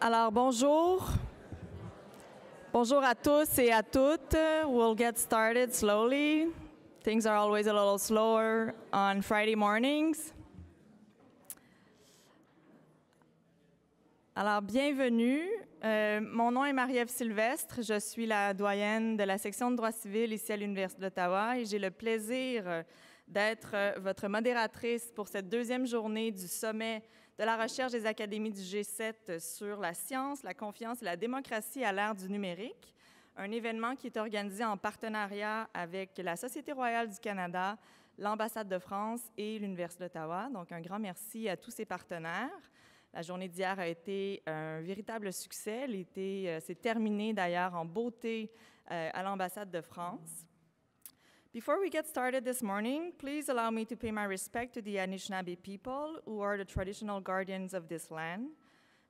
Alors, bonjour. Bonjour à tous et à toutes. We'll get started slowly. Things are always a little slower on Friday mornings. Alors, bienvenue. Euh, mon nom est Marie-Ève Sylvestre. Je suis la doyenne de la section de droit civil ici à l'Université d'Ottawa et j'ai le plaisir d'être votre modératrice pour cette deuxième journée du sommet de la recherche des académies du G7 sur la science, la confiance et la démocratie à l'ère du numérique, un événement qui est organisé en partenariat avec la Société royale du Canada, l'ambassade de France et l'Université d'Ottawa. Donc, un grand merci à tous ces partenaires. La journée d'hier a été un véritable succès. Elle euh, s'est terminée d'ailleurs en beauté euh, à l'ambassade de France. Before we get started this morning, please allow me to pay my respect to the Anishinaabe people, who are the traditional guardians of this land.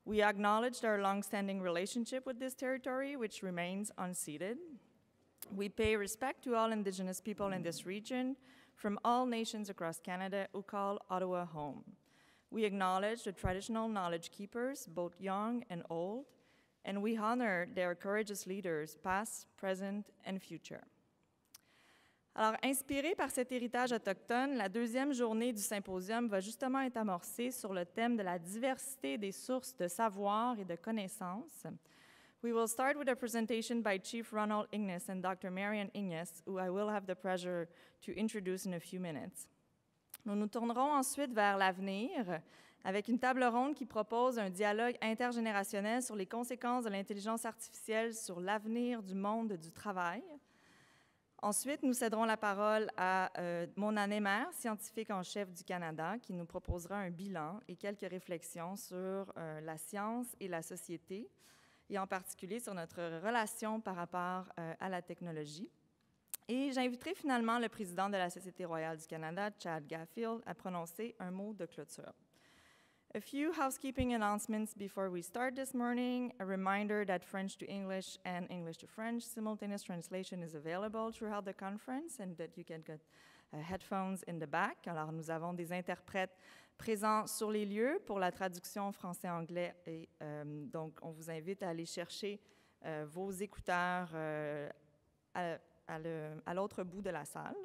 We acknowledge their long-standing relationship with this territory, which remains unceded. We pay respect to all Indigenous people in this region from all nations across Canada who call Ottawa home. We acknowledge the traditional knowledge keepers, both young and old, and we honor their courageous leaders, past, present, and future. Alors, inspiré par cet héritage autochtone, la deuxième journée du symposium va justement être amorcée sur le thème de la diversité des sources de savoir et de connaissances. We will start with a presentation by Chief Ronald Ignis and Dr. Marian Ignis, who I will have the pleasure to introduce in a few minutes. Nous nous tournerons ensuite vers l'avenir avec une table ronde qui propose un dialogue intergénérationnel sur les conséquences de l'intelligence artificielle sur l'avenir du monde du travail. Ensuite, nous céderons la parole à euh, mon mère, scientifique en chef du Canada, qui nous proposera un bilan et quelques réflexions sur euh, la science et la société, et en particulier sur notre relation par rapport euh, à la technologie. Et j'inviterai finalement le président de la Société royale du Canada, Chad Gaffield, à prononcer un mot de clôture. A few housekeeping announcements before we start this morning. A reminder that French to English and English to French simultaneous translation is available throughout the conference and that you can get uh, headphones in the back. Alors, nous avons des interprètes présents sur les lieux pour la traduction français-anglais et euh, donc on vous invite à aller chercher euh, vos écouteurs euh, à l'autre bout de la salle.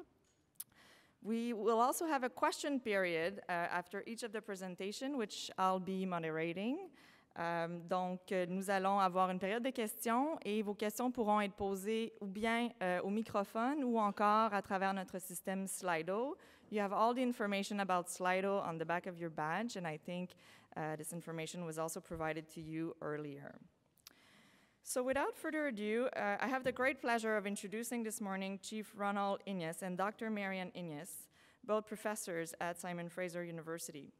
We will also have a question period uh, after each of the presentation, which I'll be moderating. Um, donc, euh, nous allons avoir une période de questions et vos questions pourront être posées ou bien euh, au microphone ou encore à travers notre système Slido. You have all the information about Slido on the back of your badge, and I think uh, this information was also provided to you earlier. So without further ado, uh, I have the great pleasure of introducing this morning Chief Ronald Ignace and Dr. Marianne Ignace, both professors at Simon Fraser University.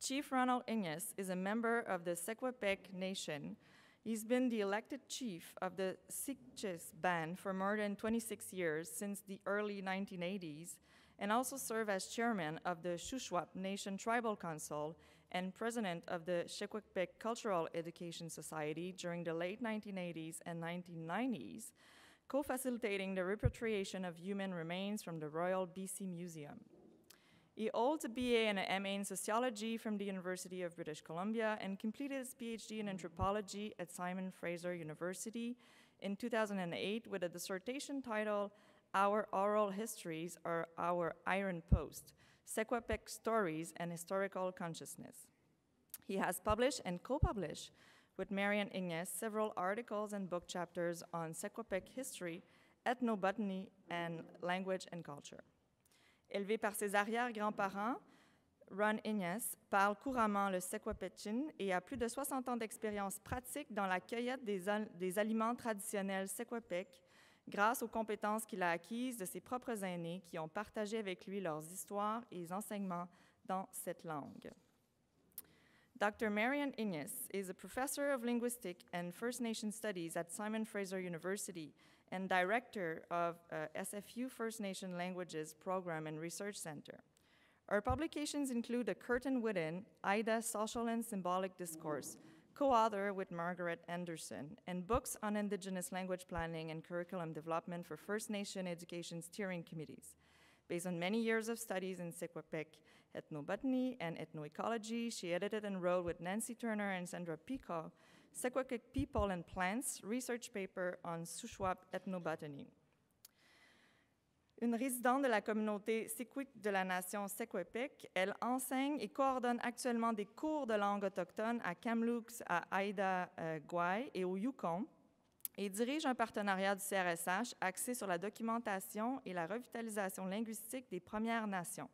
Chief Ronald Ignace is a member of the Secwepemc Nation. He's been the elected chief of the Skeetchestn band for more than 26 years since the early 1980s and also served as chairman of the Shuswap Nation Tribal Council and president of the Secwepemc Cultural Education Society during the late 1980s and 1990s, co-facilitating the repatriation of human remains from the Royal BC Museum. He holds a BA and an MA in sociology from the University of British Columbia and completed his PhD in anthropology at Simon Fraser University in 2008 with a dissertation titled Our Oral Histories or Our Iron Post, Sequapec Stories and Historical Consciousness. He has published and co-published with Marian Ignes several articles and book chapters on Sequapec history, ethnobotany, and language and culture. Élevé par ses arrière-grands-parents, Ron Ignes parle couramment le Sequapechin et a plus de 60 ans d'expérience pratique dans la cueillette des, des aliments traditionnels Sequapec grâce aux compétences qu'il a acquises de ses propres aînés qui ont partagé avec lui leurs histoires et enseignements dans cette langue. Dr. Marianne Ignace is a professor of linguistic and First Nation studies at Simon Fraser University and director of uh, SFU First Nation Languages Program and Research Center. Her publications include A Curtain Within, Haida Social and Symbolic Discourse, co-author with Margaret Anderson, and books on Indigenous language planning and curriculum development for First Nation education steering committees. Based on many years of studies in Secwepemc ethnobotany and ethnoecology, she edited and wrote with Nancy Turner and Sandra Peacock Secwepemc People and Plants, research paper on Shuswap ethnobotany. Une résidente de la communauté Sikwik de la nation Secwepemc, elle enseigne et coordonne actuellement des cours de langue autochtone à Kamloops, à Haida euh, Gwaii et au Yukon et dirige un partenariat du CRSH axé sur la documentation et la revitalisation linguistique des Premières Nations.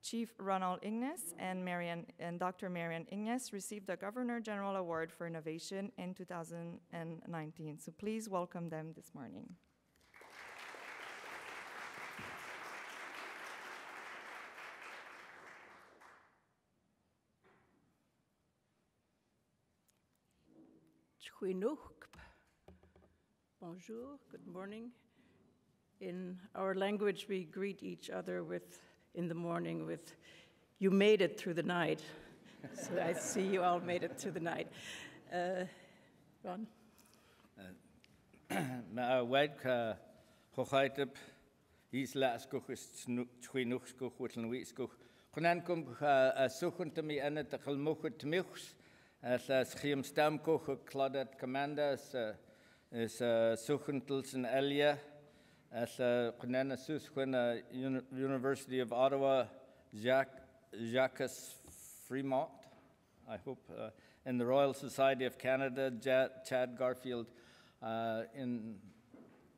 Chief Ronald Ignace and, Marian, and Dr. Marian Ignace received the Governor General Award for Innovation in 2019. So please welcome them this morning. Chouinouch. Bonjour, good morning. In our language, we greet each other with, in the morning with, you made it through the night. so I see you all made it through the night. Uh, Ron? Uh, ma uh, wed ka chochaitib is las goch is chwinwch goch wytl yn wys goch. Chwnan gwm a suchwn ty mi enna dy chylmwch y tmiwchs. As is suchwn tyls elia. As a sus University of Ottawa Jacques, Jacques Fremont. I hope uh, in the Royal Society of Canada, Chad Gaffield uh, in,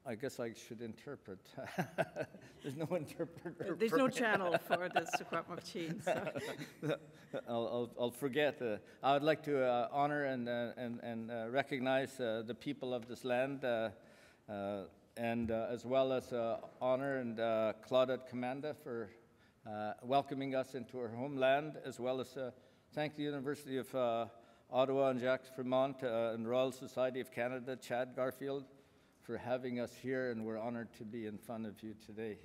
I guess I should interpret. There's no interpreter. There's no channel for the Secwepemc Machine. So. I'll, I'll, I'll, forget. Uh, I would like to uh, honor and, uh, and, and uh, recognize uh, the people of this land, uh, and as well as honor and Claudette Commanda for welcoming us into her homeland, as well as thank the University of Ottawa and Jacques Fremont uh, and Royal Society of Canada, Chad Gaffield, for having us here, and we're honored to be in front of you today.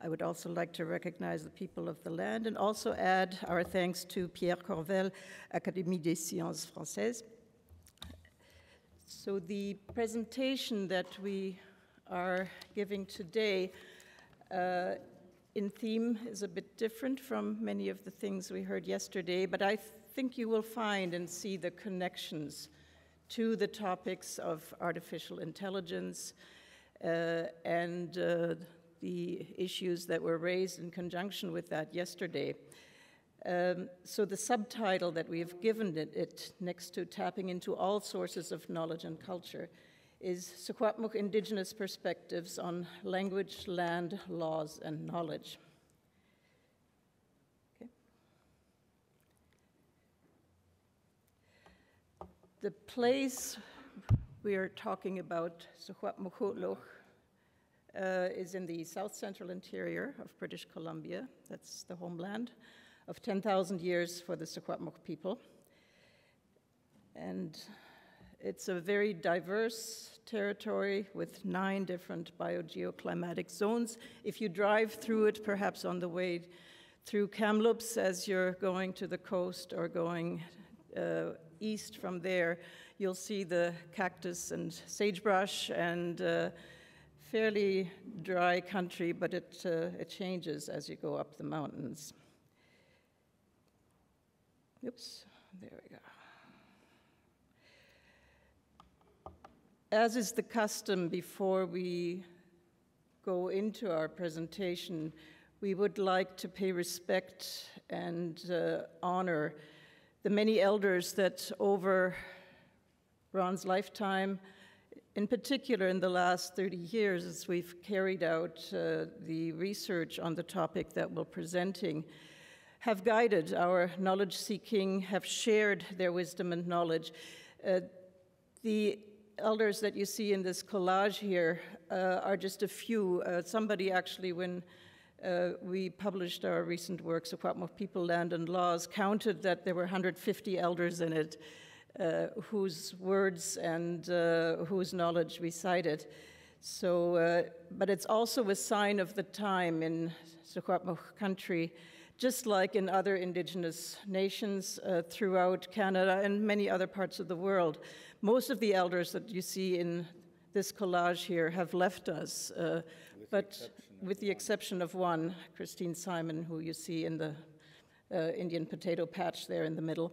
I would also like to recognize the people of the land and also add our thanks to Pierre Corvol, Académie des Sciences Françaises. So the presentation that we are giving today uh, in theme is a bit different from many of the things we heard yesterday, but I think you will find and see the connections to the topics of artificial intelligence uh, and uh, the issues that were raised in conjunction with that yesterday. Um, so the subtitle that we have given it, it, next to tapping into all sources of knowledge and culture is Secwepemc Indigenous Perspectives on Language, Land, Laws, and Knowledge. Okay. The place we are talking about, Secwepemc uh, is in the south central interior of British Columbia. That's the homeland of 10,000 years for the Secwepemc people. And it's a very diverse territory with nine different biogeoclimatic zones. If you drive through it, perhaps on the way through Kamloops as you're going to the coast or going uh, east from there, you'll see the cactus and sagebrush and uh, fairly dry country, but it, uh, it changes as you go up the mountains. Oops, there we go. As is the custom before we go into our presentation, we would like to pay respect and uh, honor the many elders that over Ron's lifetime, in particular in the last 30 years, as we've carried out uh, the research on the topic that we're presenting, have guided our knowledge seeking, have shared their wisdom and knowledge. Uh, the elders that you see in this collage here uh, are just a few. Uh, somebody actually, when uh, we published our recent works, of People, Land, and Laws, counted that there were 150 elders in it uh, whose words and uh, whose knowledge we cited. So, uh, but it's also a sign of the time in Secwepemc country, just like in other indigenous nations throughout Canada and many other parts of the world most of the elders that you see in this collage here have left us uh, but with the exception of one, Christine Simon, who you see in the uh, Indian potato patch there in the middle.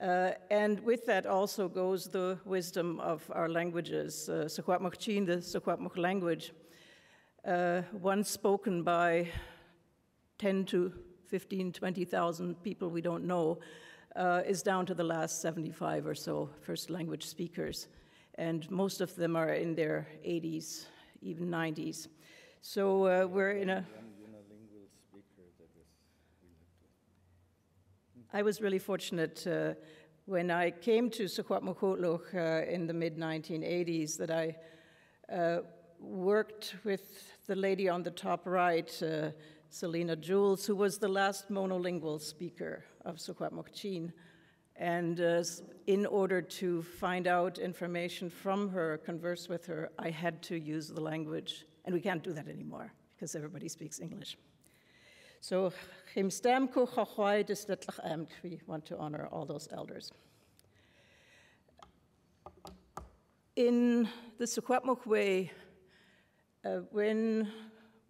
Uh, and with that also goes the wisdom of our languages. Uh, Secwepemc the Secwepemc language, uh, once spoken by 10 to 15, 20,000 people we don't know, uh, is down to the last 75 or so first language speakers. And most of them are in their 80s, even 90s. So uh, we're in a. I was really fortunate uh, when I came to Secwepemcúlecw uh, in the mid 1980s that I uh, worked with the lady on the top right, uh, Selena Jules, who was the last monolingual speaker of Secwepemc And uh, in order to find out information from her, converse with her, I had to use the language. And we can't do that anymore because everybody speaks English. So, we want to honor all those elders. In the Secwepemc way, uh, when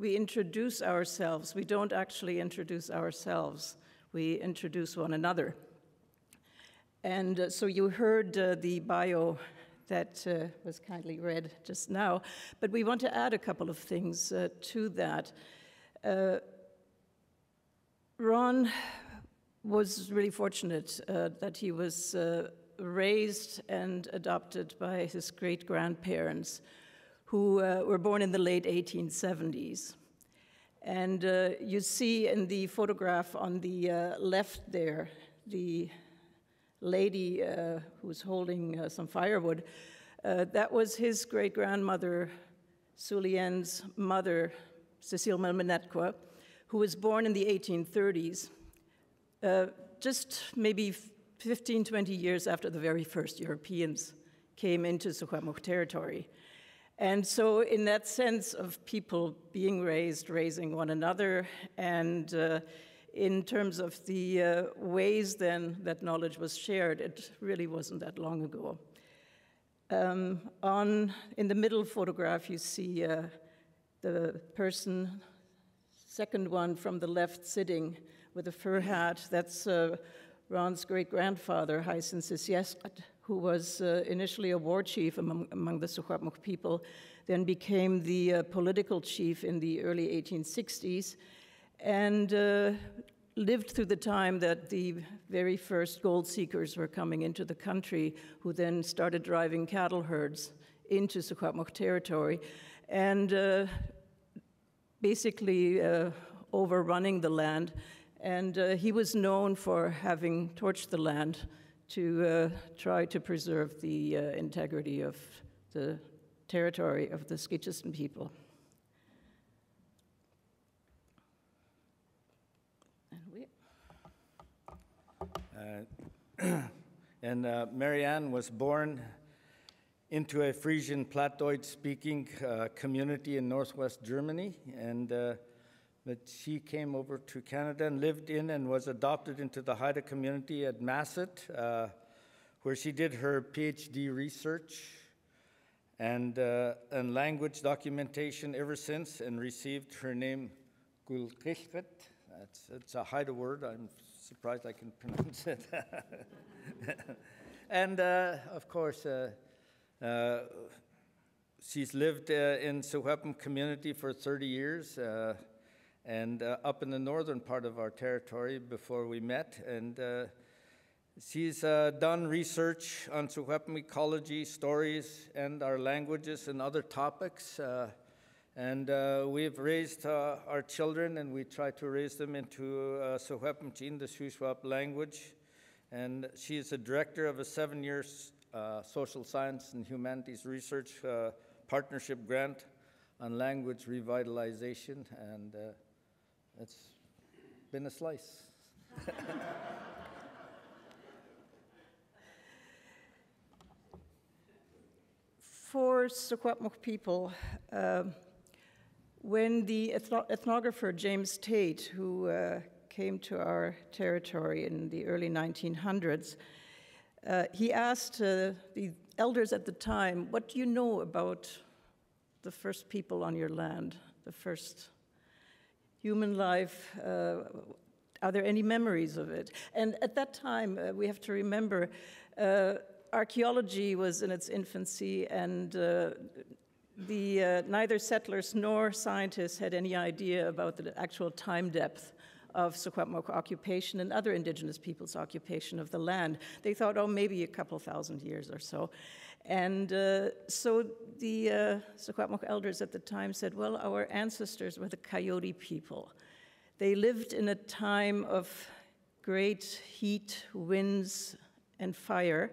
we introduce ourselves. We don't actually introduce ourselves, we introduce one another. And uh, so you heard uh, the bio that uh, was kindly read just now, but we want to add a couple of things uh, to that. Uh, Ron was really fortunate uh, that he was raised and adopted by his great grandparents who were born in the late 1870s. And uh, you see in the photograph on the uh, left there, the lady uh, who's holding uh, some firewood. Uh, that was his great grandmother, Sulien's mother, Cecile Melmenetqua, who was born in the 1830s, just maybe 15, 20 years after the very first Europeans came into Secwepemc territory. And so, in that sense of people being raised, raising one another, and uh, in terms of the uh, ways then that knowledge was shared, it really wasn't that long ago. Um, on in the middle photograph, you see uh, the person, second one from the left, sitting with a fur hat. That's uh, Ron's great grandfather, Hyacinth Sisyeskat who was uh, initially a war chief among, among the Secwepemc people, then became the uh, political chief in the early 1860s, and uh, lived through the time that the very first gold seekers were coming into the country, who then started driving cattle herds into Secwepemc territory, and uh, basically uh, overrunning the land. And uh, he was known for having torched the land to uh, try to preserve the uh, integrity of the territory of the Skeetchestn people. And we. Uh, and uh, Marianne was born into a Frisian Plattdeutsch speaking uh, community in northwest Germany. And uh, but she came over to Canada and lived in and was adopted into the Haida community at Masset, uh, where she did her PhD research and, uh, and language documentation ever since and received her name Gulkishkrit. That's it's a Haida word. I'm surprised I can pronounce it. and uh, of course, uh, uh, she's lived uh, in Secwepemc community for 30 years and uh, up in the northern part of our territory before we met. And uh, she's uh, done research on Secwepemc ecology, stories, and our languages and other topics. Uh, and uh, we've raised uh, our children, and we try to raise them into uh, Secwepemc the Shuswap language. And she is the director of a seven-year social science and humanities research partnership grant on language revitalization and it's been a slice. For Secwepemc people, uh, when the ethno ethnographer James Teit, who uh, came to our territory in the early 1900s, uh, he asked uh, the elders at the time, What do you know about the first people on your land? the first human life. Uh, are there any memories of it? And at that time, uh, we have to remember, uh, archaeology was in its infancy, and uh, the, uh, neither settlers nor scientists had any idea about the actual time depth of Secwepemc occupation and other indigenous peoples' occupation of the land. They thought, oh, maybe a couple thousand years or so. And uh, so the uh, elders at the time said, well, our ancestors were the Coyote people. They lived in a time of great heat, winds, and fire.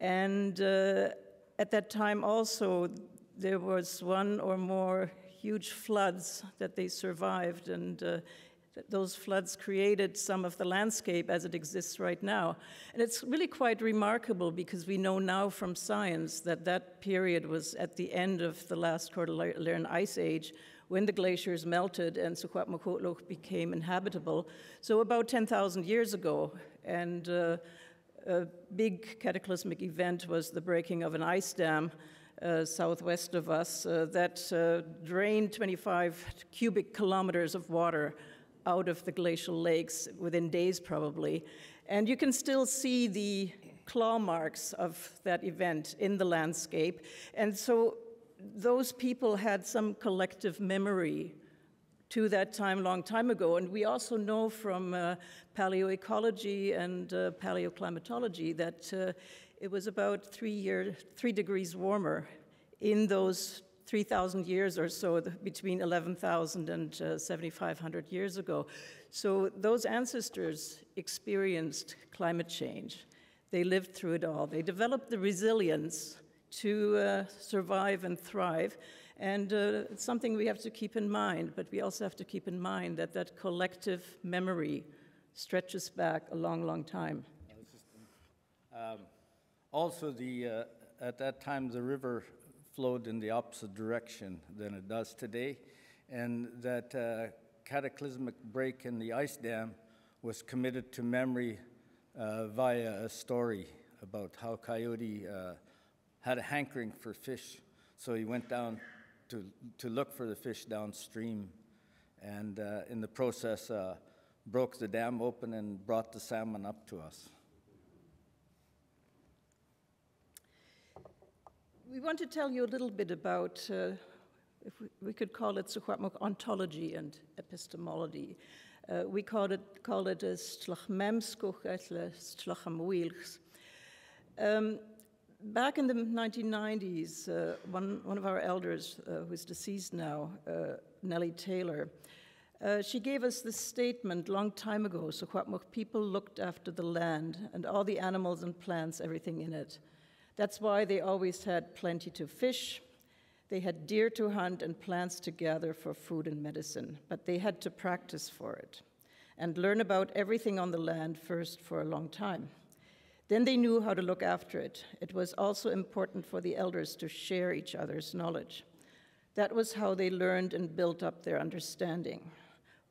And uh, at that time also, there was one or more huge floods that they survived, and uh, those floods created some of the landscape as it exists right now. And it's really quite remarkable because we know now from science that that period was at the end of the last Cordilleran Ice Age when the glaciers melted and Secwepemc became inhabitable. So about 10,000 years ago. And uh, a big cataclysmic event was the breaking of an ice dam uh, southwest of us uh, that uh, drained 25 cubic kilometers of water out of the glacial lakes within days, probably. And you can still see the claw marks of that event in the landscape. And so those people had some collective memory to that time, long time ago. And we also know from uh, paleoecology and uh, paleoclimatology that uh, it was about three, year, three degrees warmer in those 3,000 years or so, between 11,000 and uh, 7,500 years ago. So those ancestors experienced climate change. They lived through it all. They developed the resilience to uh, survive and thrive. And uh, it's something we have to keep in mind, but we also have to keep in mind that that collective memory stretches back a long, long time. Um, also, the, uh, at that time, the river flowed in the opposite direction than it does today, and that uh, cataclysmic break in the ice dam was committed to memory uh, via a story about how Coyote uh, had a hankering for fish, so he went down to, to look for the fish downstream, and uh, in the process, uh, broke the dam open and brought the salmon up to us. We want to tell you a little bit about, uh, if we, we, could call it Secwepemc ontology and epistemology. Uh, we call it, call it a um, Back in the 1990s, uh, one, one of our elders, uh, who's deceased now, uh, Nellie Taylor, uh, she gave us this statement long time ago, Secwepemc people looked after the land and all the animals and plants, everything in it. That's why they always had plenty to fish. They had deer to hunt and plants to gather for food and medicine, but they had to practice for it and learn about everything on the land first for a long time. Then they knew how to look after it. It was also important for the elders to share each other's knowledge. That was how they learned and built up their understanding.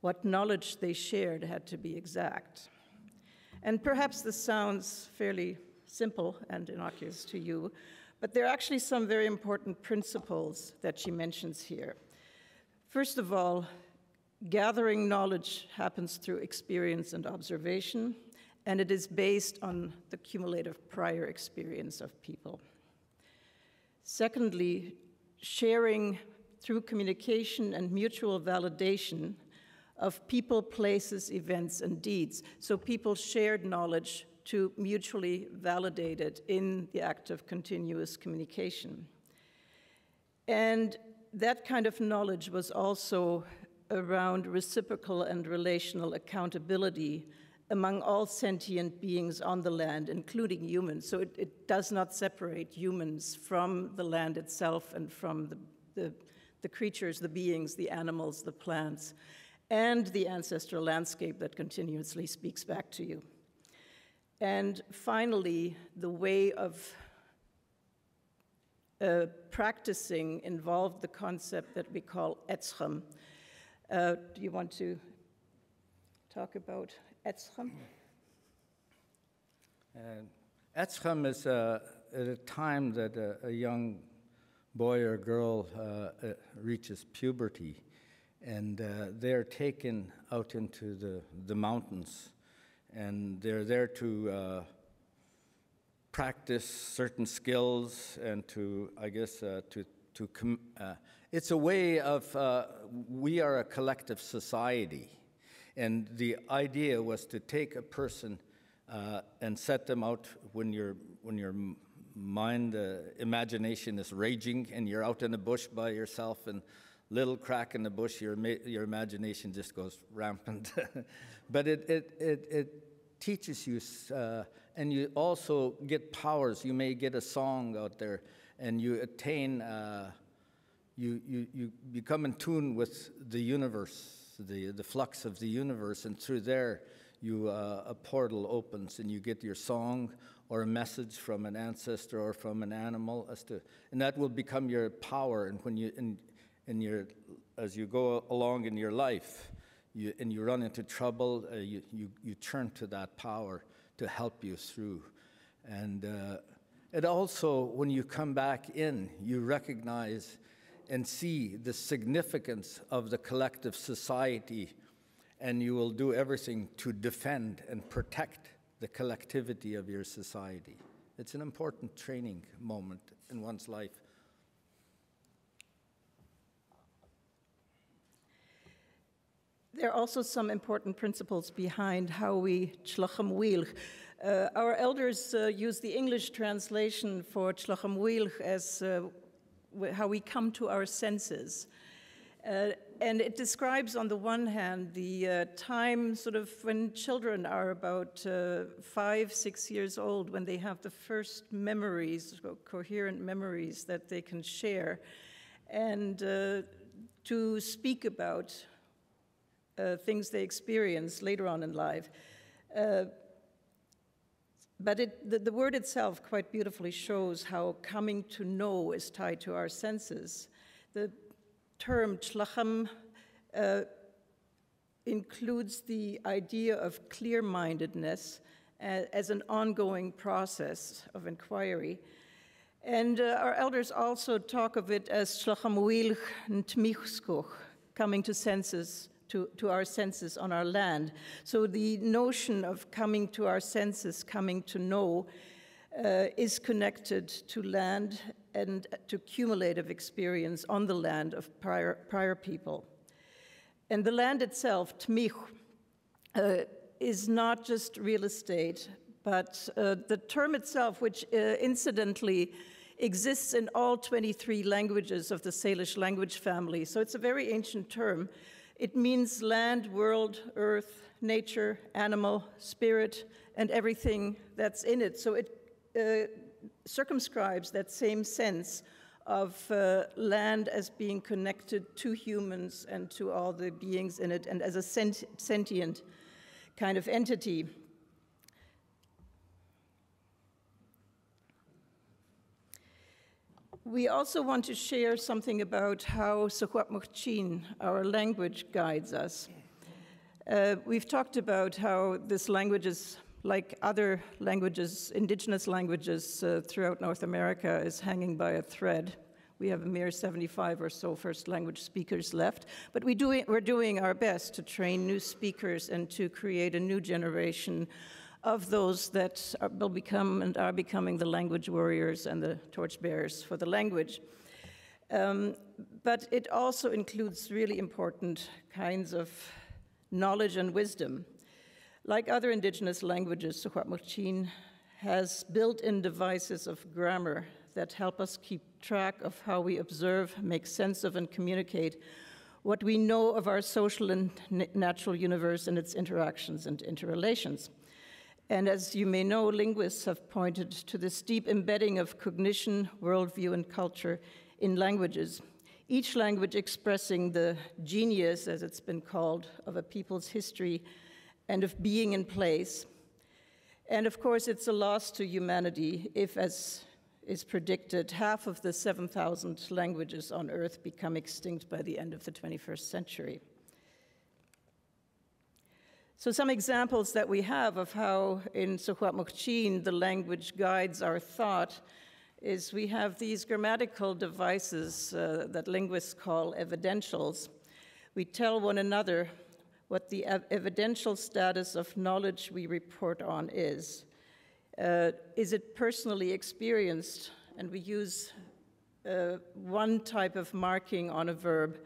What knowledge they shared had to be exact. And perhaps this sounds fairly simple and innocuous to you, but there are actually some very important principles that she mentions here. First of all, gathering knowledge happens through experience and observation, and it is based on the cumulative prior experience of people. Secondly, sharing through communication and mutual validation of people, places, events, and deeds. So people shared knowledge to mutually validate it in the act of continuous communication. And that kind of knowledge was also around reciprocal and relational accountability among all sentient beings on the land, including humans. So it, it does not separate humans from the land itself and from the, the, the creatures, the beings, the animals, the plants, and the ancestral landscape that continuously speaks back to you. And finally, the way of uh, practicing involved the concept that we call etzchem. Uh, do you want to talk about etzchem? Uh, etzchem is uh, at a time that a, a, young boy or girl uh, uh, reaches puberty, and they're taken out into the, the mountains, and they're there to uh, practice certain skills and to, I guess, uh, to, to com- uh, it's a way of, uh, we are a collective society. And the idea was to take a person uh, and set them out when, you when your mind, uh, imagination is raging and you're out in the bush by yourself and little crack in the bush, your, your imagination just goes rampant. but it, it, it, it teaches you uh, and you also get powers. You may get a song out there, and you attain, uh, you, you, you become in tune with the universe, the, the flux of the universe, and through there, you, uh, a portal opens and you get your song or a message from an ancestor or from an animal as to, and that will become your power. And when you, in, in your, as you go along in your life, you, and you run into trouble, uh, you, you, you turn to that power to help you through. And uh, it also, when you come back in, you recognize and see the significance of the collective society, and you will do everything to defend and protect the collectivity of your society. It's an important training moment in one's life. There are also some important principles behind how we Tlacham Wilch. Uh, our elders uh, use the English translation for Tlacham Wilch as uh, how we come to our senses. Uh, and it describes, on the one hand, the uh, time sort of when children are about uh, five, six years old, when they have the first memories, coherent memories that they can share, and to speak about uh, things they experience later on in life. Uh, but it, the, the, word itself quite beautifully shows how coming to know is tied to our senses. The term tlacham uh, includes the idea of clear mindedness as, as, an ongoing process of inquiry. And uh, our elders also talk of it as coming to senses to, to our senses on our land. So the notion of coming to our senses, coming to know, uh, is connected to land and to cumulative experience on the land of prior, prior people. And the land itself, Tmich, uh, is not just real estate, but uh, the term itself, which uh, incidentally exists in all 23 languages of the Salish language family. So it's a very ancient term. It means land, world, earth, nature, animal, spirit, and everything that's in it. So it uh, circumscribes that same sense of uh, land as being connected to humans and to all the beings in it, and as a sent sentient kind of entity. We also want to share something about how Secwepemctsín, our language, guides us. Uh, we've talked about how this language is like other languages, indigenous languages uh, throughout North America, is hanging by a thread. We have a mere 75 or so first language speakers left, but we do, we're doing our best to train new speakers and to create a new generation of those that are, will become and are becoming the language warriors and the torchbearers for the language. Um, but it also includes really important kinds of knowledge and wisdom. Like other indigenous languages, Secwepemctsín has built-in devices of grammar that help us keep track of how we observe, make sense of, and communicate what we know of our social and natural universe and its interactions and interrelations. And as you may know, linguists have pointed to this deep embedding of cognition, worldview, and culture in languages, each language expressing the genius, as it's been called, of a people's history and of being in place. And of course, it's a loss to humanity if, as is predicted, half of the 7,000 languages on Earth become extinct by the end of the 21st century. So some examples that we have of how in Secwepemctsín the language guides our thought is we have these grammatical devices uh, that linguists call evidentials. We tell one another what the ev- evidential status of knowledge we report on is. Uh, is it personally experienced? And we use uh, one type of marking on a verb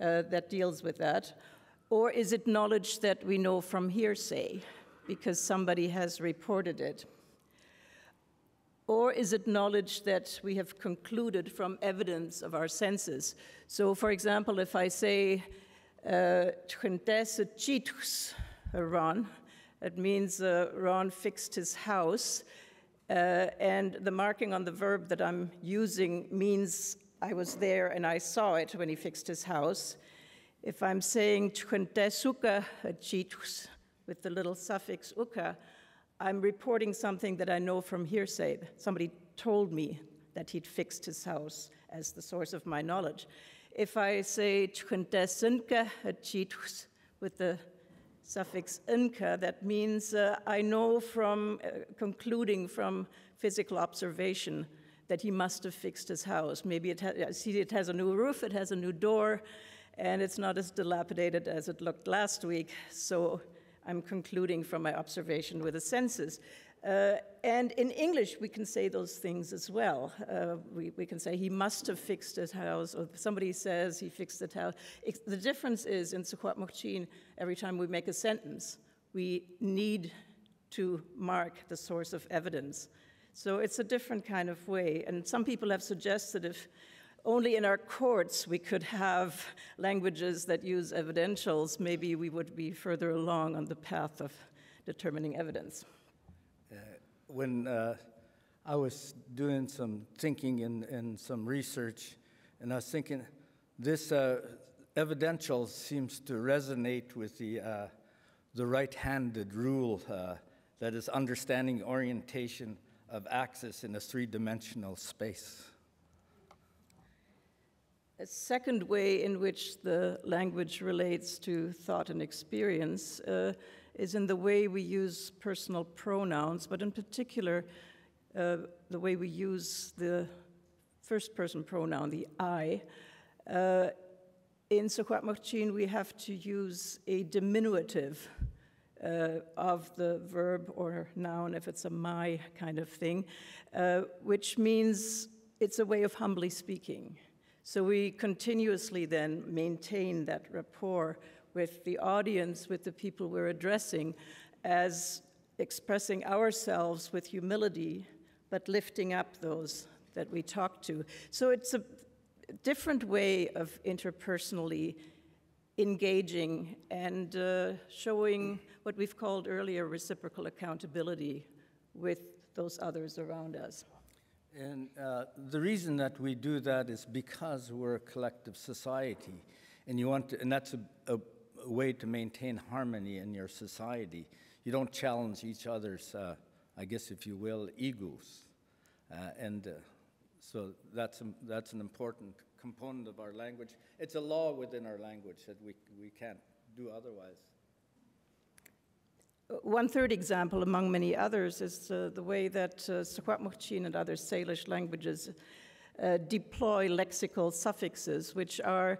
uh, that deals with that. Or is it knowledge that we know from hearsay because somebody has reported it? Or is it knowledge that we have concluded from evidence of our senses? So, for example, if I say, Chitus, uh, Ron, it means uh, Ron fixed his house. Uh, and the marking on the verb that I'm using means I was there and I saw it when he fixed his house. If I'm saying chitus with the little suffix uka, I'm reporting something that I know from hearsay. Somebody told me that he'd fixed his house as the source of my knowledge. If I say Tchuntesunka chitus with the suffix inka, that means uh, I know from uh, concluding from physical observation that he must have fixed his house. Maybe it, ha- see, it has a new roof, it has a new door, and it's not as dilapidated as it looked last week. So I'm concluding from my observation with the senses. Uh, and in English, we can say those things as well. Uh, we, we, can say he must have fixed his house, or somebody says he fixed the house. The difference is in Secwepemctsín, every time we make a sentence, we need to mark the source of evidence. So it's a different kind of way. And some people have suggested if only in our courts we could have languages that use evidentials, maybe we would be further along on the path of determining evidence when uh, I was doing some thinking and, and, some research, and I was thinking this uh, evidential seems to resonate with the, uh, the right handed rule uh, that is understanding orientation of axis in a three dimensional space. A second way in which the language relates to thought and experience uh, is in the way we use personal pronouns, but in particular, uh, the way we use the first person pronoun, the I. Uh, in Secwepemctsín, we have to use a diminutive uh, of the verb or noun if it's a my kind of thing, uh, which means it's a way of humbly speaking. So we continuously then maintain that rapport with the audience, with the people we're addressing, as expressing ourselves with humility, but lifting up those that we talk to. So it's a different way of interpersonally engaging and uh, showing what we've called earlier reciprocal accountability with those others around us. And uh, the reason that we do that is because we're a collective society, and you want to, and that's a, a way to maintain harmony in your society. You don't challenge each other's, uh, I guess, if you will, egos. Uh, and uh, so that's, a, that's an important component of our language. It's a law within our language that we, we can't do otherwise. One third example, among many others, is uh, the way that uh, Secwepemctsín and other Salish languages uh, deploy lexical suffixes, which are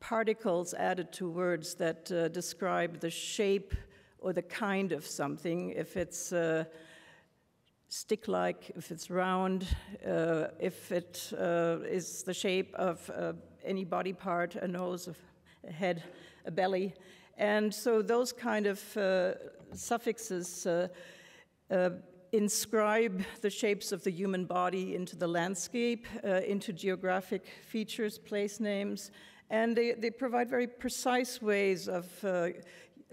particles added to words that uh, describe the shape or the kind of something, if it's uh, stick like, if it's round, uh, if it uh, is the shape of uh, any body part, a nose, a head, a belly. And so those kind of suffixes inscribe the shapes of the human body into the landscape, into geographic features, place names, and they, they provide very precise ways of uh,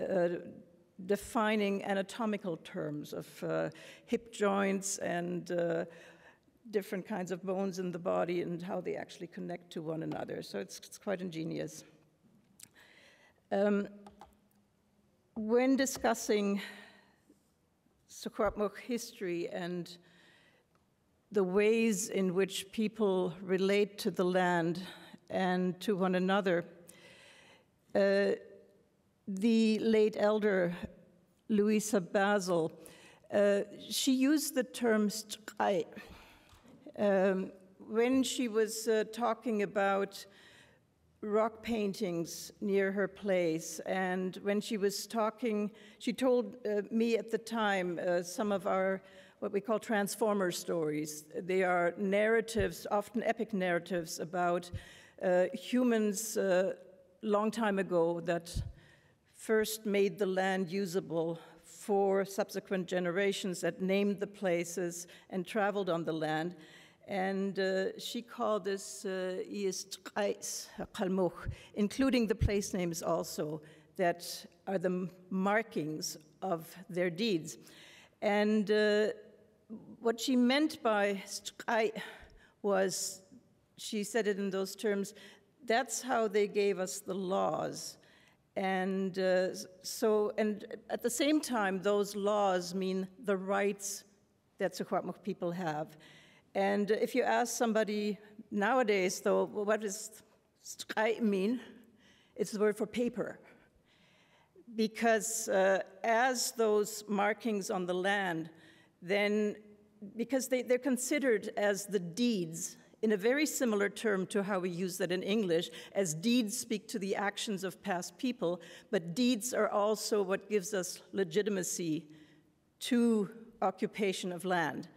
uh, defining anatomical terms of uh, hip joints and uh, different kinds of bones in the body and how they actually connect to one another. So it's, it's quite ingenious. Um, when discussing Secwepemc history and the ways in which people relate to the land and to one another. Uh, the late elder Louisa Basil, uh, she used the term Um, when she was uh, talking about rock paintings near her place, and when she was talking, she told uh, me at the time uh, some of our what we call transformer stories. They are narratives, often epic narratives, about uh, humans uh, long time ago that first made the land usable for subsequent generations that named the places and traveled on the land. And uh, she called this uh, including the place names also that are the markings of their deeds. And uh, what she meant by was, she said it in those terms, that's how they gave us the laws. And uh, so, and at the same time, those laws mean the rights that Secwepemc people have. And if you ask somebody nowadays, though, what does strijd mean? It's the word for paper. Because uh, as those markings on the land, then because they, they're considered as the deeds in a very similar term to how we use that in English, as deeds speak to the actions of past people, but deeds are also what gives us legitimacy to occupation of land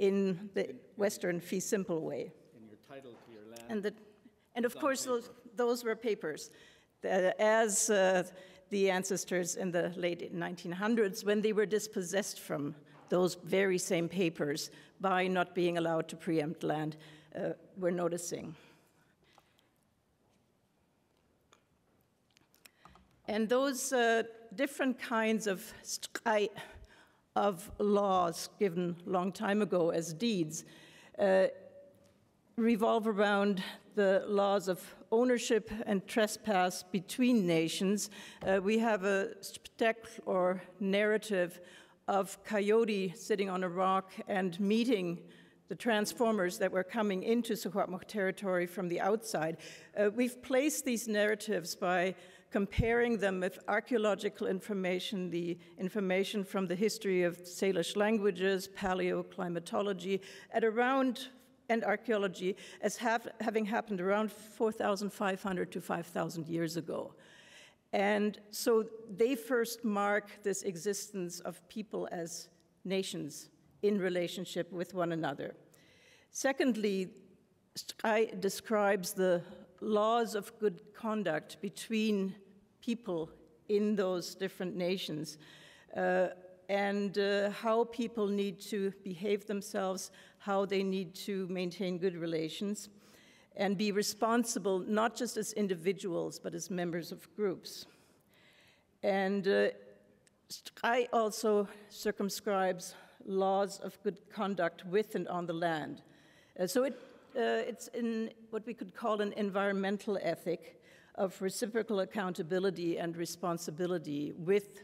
in the Western fee simple way. In your title to your land. And, the, and of course, those, those were papers. as uh, the ancestors in the late 1900s, when they were dispossessed from those very same papers by not being allowed to preempt land, uh, we're noticing. And those uh, different kinds of of laws given long time ago as deeds uh, revolve around the laws of ownership and trespass between nations. Uh, we have a spectacle or narrative of Coyote sitting on a rock and meeting the transformers that were coming into Secwepemc territory from the outside. Uh, we've placed these narratives by comparing them with archaeological information, the information from the history of Salish languages, paleoclimatology, at around and archaeology as have, having happened around 4,500 to 5,000 years ago. And so they first mark this existence of people as nations in relationship with one another. Secondly, I describes the laws of good conduct between people in those different nations uh, and uh, how people need to behave themselves, how they need to maintain good relations and be responsible not just as individuals, but as members of groups. And uh, I also circumscribes laws of good conduct with and on the land. Uh, so it, it's in what we could call an environmental ethic of reciprocal accountability and responsibility with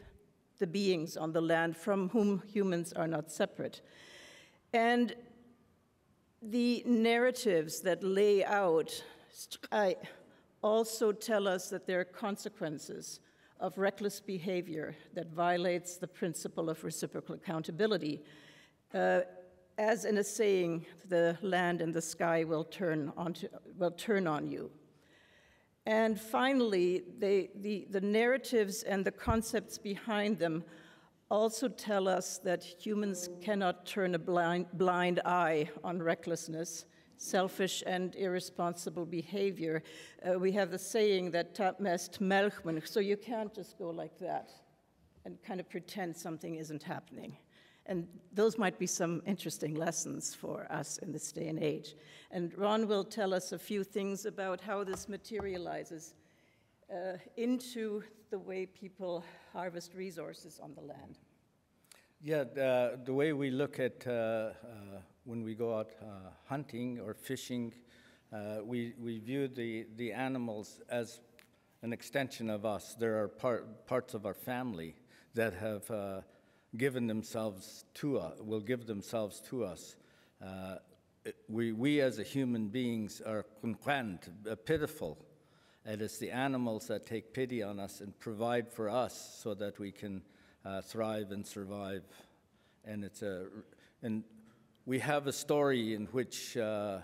the beings on the land from whom humans are not separate. And the narratives that lay out also tell us that there are consequences of reckless behavior that violates the principle of reciprocal accountability. Uh, as in a saying, the land and the sky will turn, onto, will turn on you. And finally, they, the, the narratives and the concepts behind them also tell us that humans cannot turn a blind, blind eye on recklessness, selfish and irresponsible behavior. Uh, we have the saying that tapmest melchmen, so you can't just go like that and kind of pretend something isn't happening. And those might be some interesting lessons for us in this day and age. And Ron will tell us a few things about how this materializes uh, into the way people harvest resources on the land. Yeah, the, the way we look at uh, uh, when we go out uh, hunting or fishing, uh, we, we view the, the animals as an extension of us. There are part, parts of our family that have uh, given themselves to us, will give themselves to us. Uh, we, we as human beings are uh, pitiful. And It is the animals that take pity on us and provide for us so that we can uh, thrive and survive. And it's a, and we have a story in which uh, uh,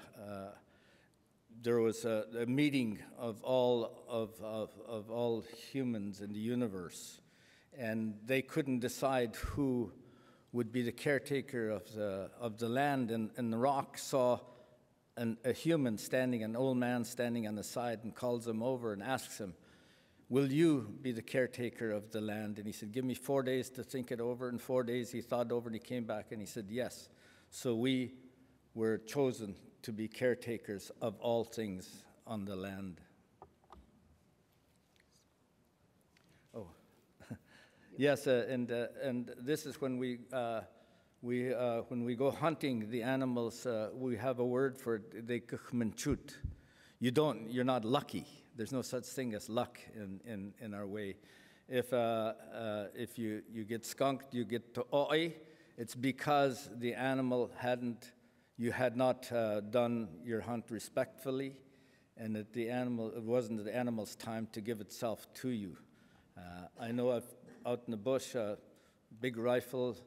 there was a, a, meeting of all of, of, of all humans in the universe, and they couldn't decide who would be the caretaker of the, of the land. And, and the rock saw an, a human standing, an old man standing on the side, and calls him over and asks him, Will you be the caretaker of the land? And he said, Give me four days to think it over. In four days, he thought over and he came back and he said, Yes. So we were chosen to be caretakers of all things on the land. Yes, uh, and, uh, and this is when we, uh, we, uh, when we go hunting the animals, uh, we have a word for it, they You don't, you're not lucky there's no such thing as luck in, in, in our way. If, uh, if you, you get skunked, you get to oi, it's because the animal hadn't, you had not done your hunt respectfully, and that the animal, it wasn't the animal's time to give itself to you. I know I've, out in the bush, a big rifle,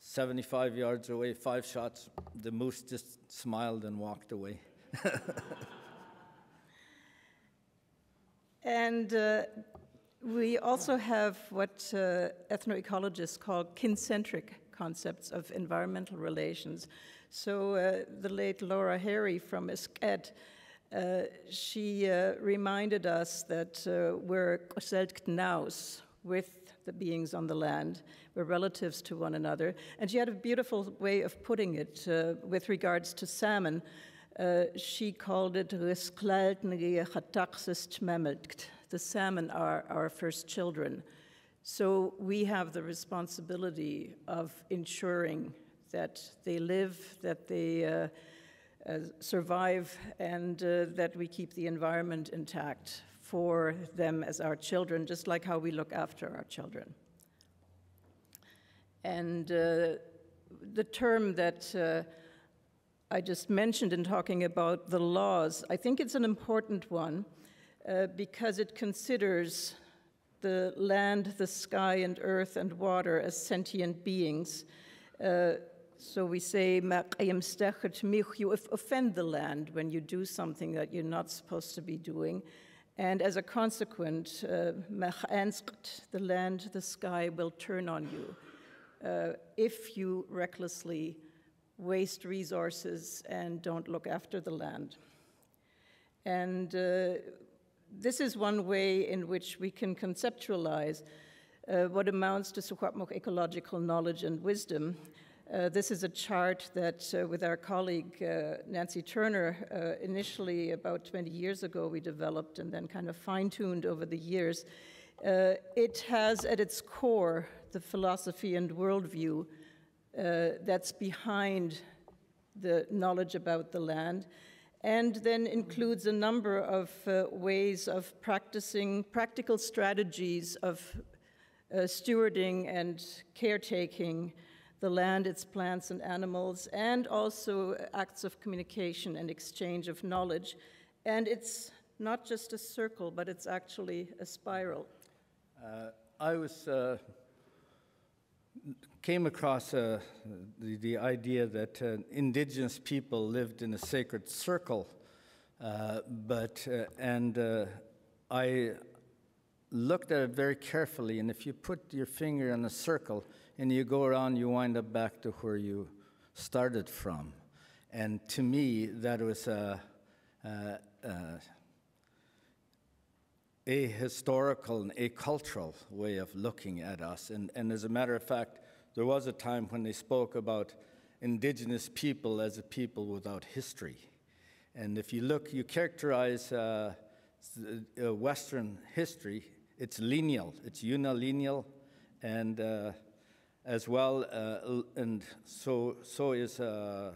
75 yards away, five shots, the moose just smiled and walked away. And uh, we also have what uh, ethnoecologists call kincentric concepts of environmental relations. So uh, the late Laura Harry from Esket, uh, she uh, reminded us that uh, we're naus with the beings on the land. We're relatives to one another. And she had a beautiful way of putting it uh, with regards to salmon. Uh, she called it the salmon are our first children. So we have the responsibility of ensuring that they live, that they uh, uh, survive, and uh, that we keep the environment intact for them as our children, just like how we look after our children. And uh, the term that uh, I just mentioned in talking about the laws, I think it's an important one uh, because it considers the land, the sky, and earth and water as sentient beings. Uh, so we say, you offend the land when you do something that you're not supposed to be doing. And as a consequence, uh, the land, the sky will turn on you uh, if you recklessly waste resources and don't look after the land. And uh, this is one way in which we can conceptualize uh, what amounts to Secwepemc ecological knowledge and wisdom. Uh, this is a chart that, uh, with our colleague uh, Nancy Turner, uh, initially about 20 years ago, we developed and then kind of fine tuned over the years. it has at its core the philosophy and worldview uh, that's behind the knowledge about the land, and then includes a number of uh, ways of practicing practical strategies of uh, stewarding and caretaking the land, its plants and animals, and also acts of communication and exchange of knowledge. And it's not just a circle, but it's actually a spiral. Uh, I was uh, came across uh, the, the, idea that uh, indigenous people lived in a sacred circle, uh, but uh, and I looked at it very carefully. And if you put your finger in a circle and you go around, you wind up back to where you started from. And to me, that was a, a, a historical and a cultural way of looking at us. And, and as a matter of fact, there was a time when they spoke about indigenous people as a people without history. And if you look, you characterize uh, uh, Western history, it's lineal, it's unilineal, and uh, as well, uh, and so, so is uh,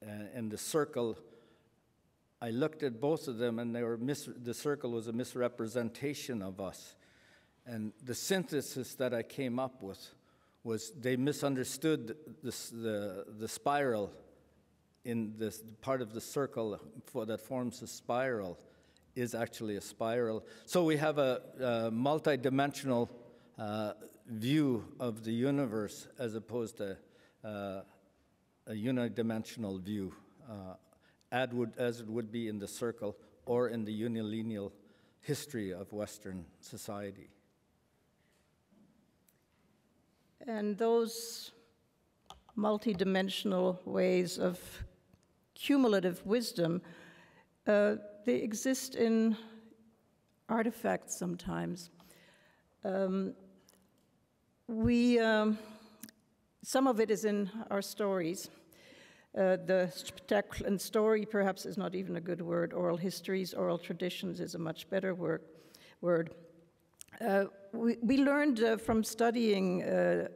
uh, in the circle. I looked at both of them, and they were mis- the circle was a misrepresentation of us. And the synthesis that I came up with was they misunderstood this, the, the spiral in this part of the circle for, that forms a spiral is actually a spiral. So we have a, a multi-dimensional uh, view of the universe as opposed to uh, a unidimensional view, uh, as, it would be in the circle or in the unilineal history of Western society. And those multidimensional ways of cumulative wisdom, uh, they exist in artifacts sometimes. Um, we, um, some of it is in our stories. Uh, the spectacle and story perhaps is not even a good word. Oral histories, oral traditions is a much better word. word. Uh, we, we, learned uh, from studying uh,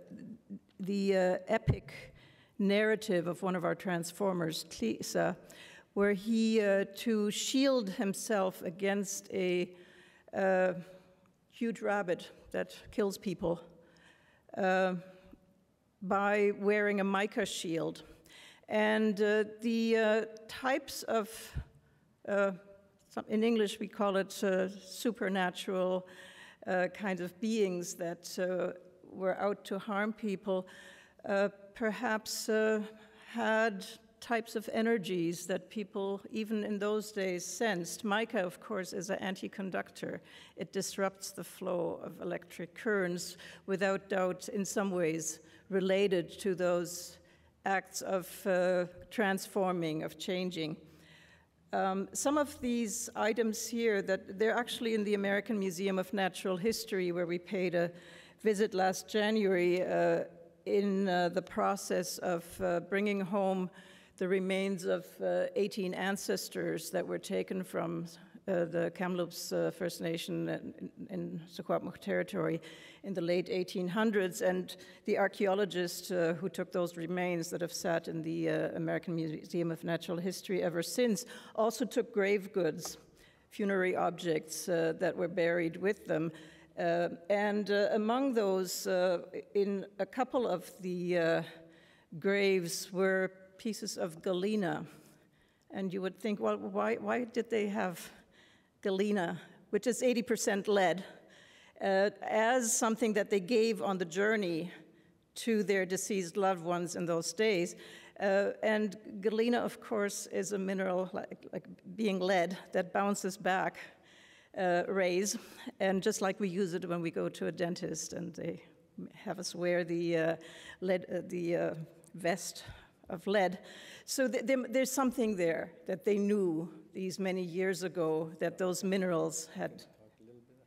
the uh, epic narrative of one of our transformers, Tlisa, where he, uh, to shield himself against a huge rabbit that kills people, by wearing a mica shield. And uh, the uh, types of, uh, in English we call it uh, supernatural uh, kinds of beings that uh, were out to harm people, perhaps had types of energies that people, even in those days, sensed. Mica, of course, is an anti-conductor. It disrupts the flow of electric currents, without doubt, in some ways, related to those acts of uh, transforming, of changing. Um, some of these items here that they're actually in the American Museum of Natural History where we paid a visit last January uh, in uh, the process of uh, bringing home the remains of uh, 18 ancestors that were taken from uh, the Kamloops uh, First Nation in, in territory in the late 1800s, and the archaeologists uh, who took those remains that have sat in the uh, American Museum of Natural History ever since also took grave goods, funerary objects uh, that were buried with them. And among those, in a couple of the graves were pieces of galena. And you would think, well, why, why did they have galena, which is 80% lead, uh, as something that they gave on the journey to their deceased loved ones in those days. Uh, and galena, of course, is a mineral like, like being lead that bounces back uh, rays, and just like we use it when we go to a dentist and they have us wear the uh, lead, uh, the uh, vest of lead. So th there's something there that they knew these many years ago that those minerals had,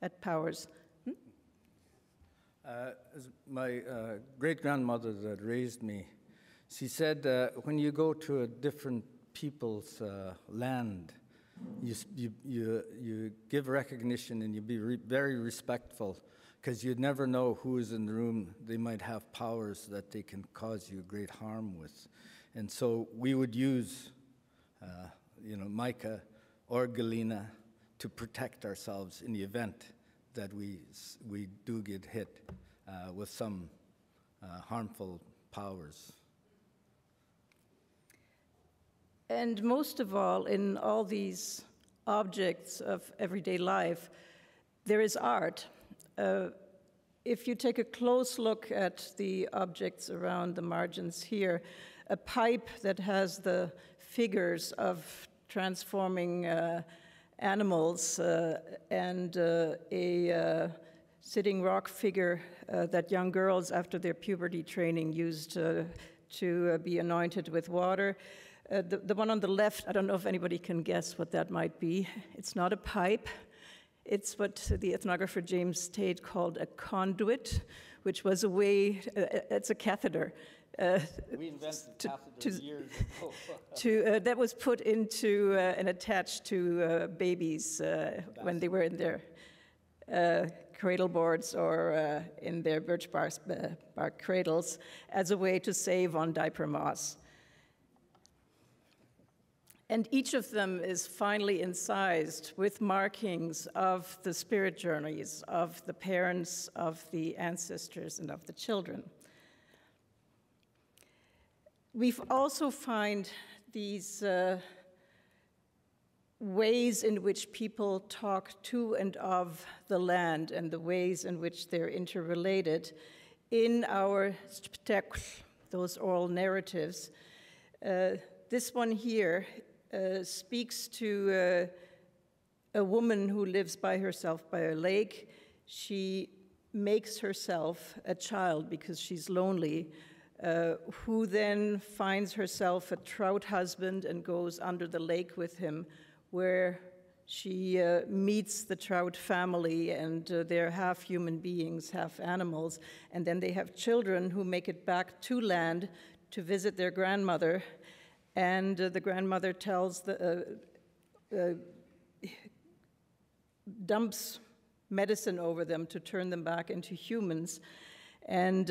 had powers. Hmm? Uh, my uh, great grandmother that raised me, she said uh, when you go to a different people's uh, land, you, you, you, you, give recognition and you be re very respectful because you never know who is in the room. They might have powers that they can cause you great harm with. And so we would use, uh, you know, mica or galena to protect ourselves in the event that we, we do get hit uh, with some uh, harmful powers. And most of all, in all these objects of everyday life, there is art. Uh, if you take a close look at the objects around the margins here, a pipe that has the figures of transforming uh, animals uh, and uh, a uh, sitting rock figure uh, that young girls after their puberty training used to be anointed with water. The, the one on the left, I don't know if anybody can guess what that might be. It's not a pipe. It's what the ethnographer James Teit called a conduit, which was a way, it's a catheter uh, to, to, to, uh, that was put into uh, and attached to uh, babies uh, when they were in their uh, cradle boards or in their birch bark, bark cradles as a way to save on diaper moss. And each of them is finely incised with markings of the spirit journeys of the parents, of the ancestors, and of the children. We also find these uh, ways in which people talk to and of the land and the ways in which they're interrelated in our spectacle, those oral narratives. Uh, this one here uh, speaks to uh, a woman who lives by herself by a lake. She makes herself a child because she's lonely, uh, who then finds herself a trout husband and goes under the lake with him, where she uh, meets the trout family, and uh, they're half human beings, half animals. And then they have children who make it back to land to visit their grandmother. And uh, the grandmother tells the, uh, dumps medicine over them to turn them back into humans. And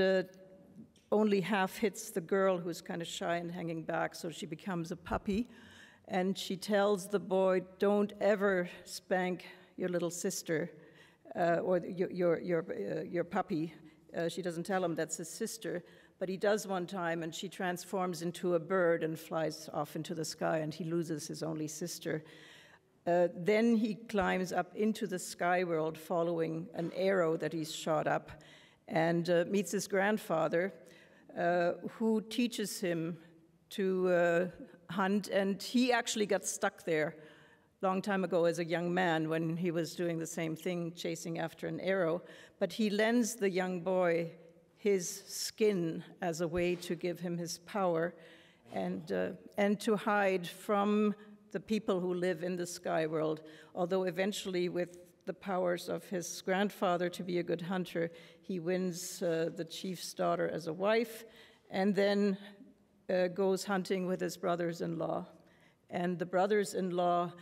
only half hits the girl who's kind of shy and hanging back, so she becomes a puppy and she tells the boy, Don't ever spank your little sister uh, or your, your, your, uh, your puppy. Uh, she doesn't tell him that's his sister, but he does one time, and she transforms into a bird and flies off into the sky, and he loses his only sister. Uh, then he climbs up into the sky world following an arrow that he's shot up and uh, meets his grandfather, who teaches him to hunt, and he actually got stuck there long time ago as a young man when he was doing the same thing, chasing after an arrow. But he lends the young boy his skin as a way to give him his power and, uh, and to hide from the people who live in the sky world. Although eventually, with the powers of his grandfather to be a good hunter, he wins uh, the chief's daughter as a wife, and then uh, goes hunting with his brothers in law. And the brothers in law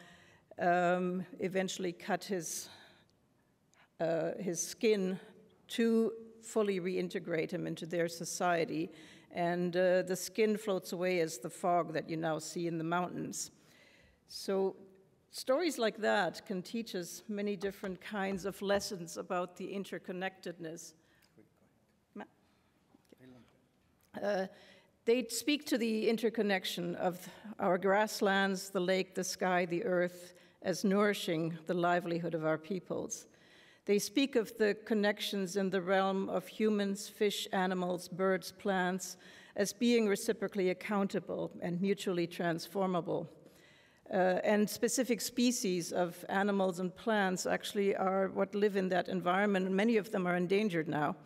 um, eventually cut his, uh, his skin to fully reintegrate him into their society. And uh, the skin floats away as the fog that you now see in the mountains. So, stories like that can teach us many different kinds of lessons about the interconnectedness. Uh, they speak to the interconnection of our grasslands, the lake, the sky, the earth, as nourishing the livelihood of our peoples. They speak of the connections in the realm of humans, fish, animals, birds, plants, as being reciprocally accountable and mutually transformable. Uh, and specific species of animals and plants actually are what live in that environment, and many of them are endangered now.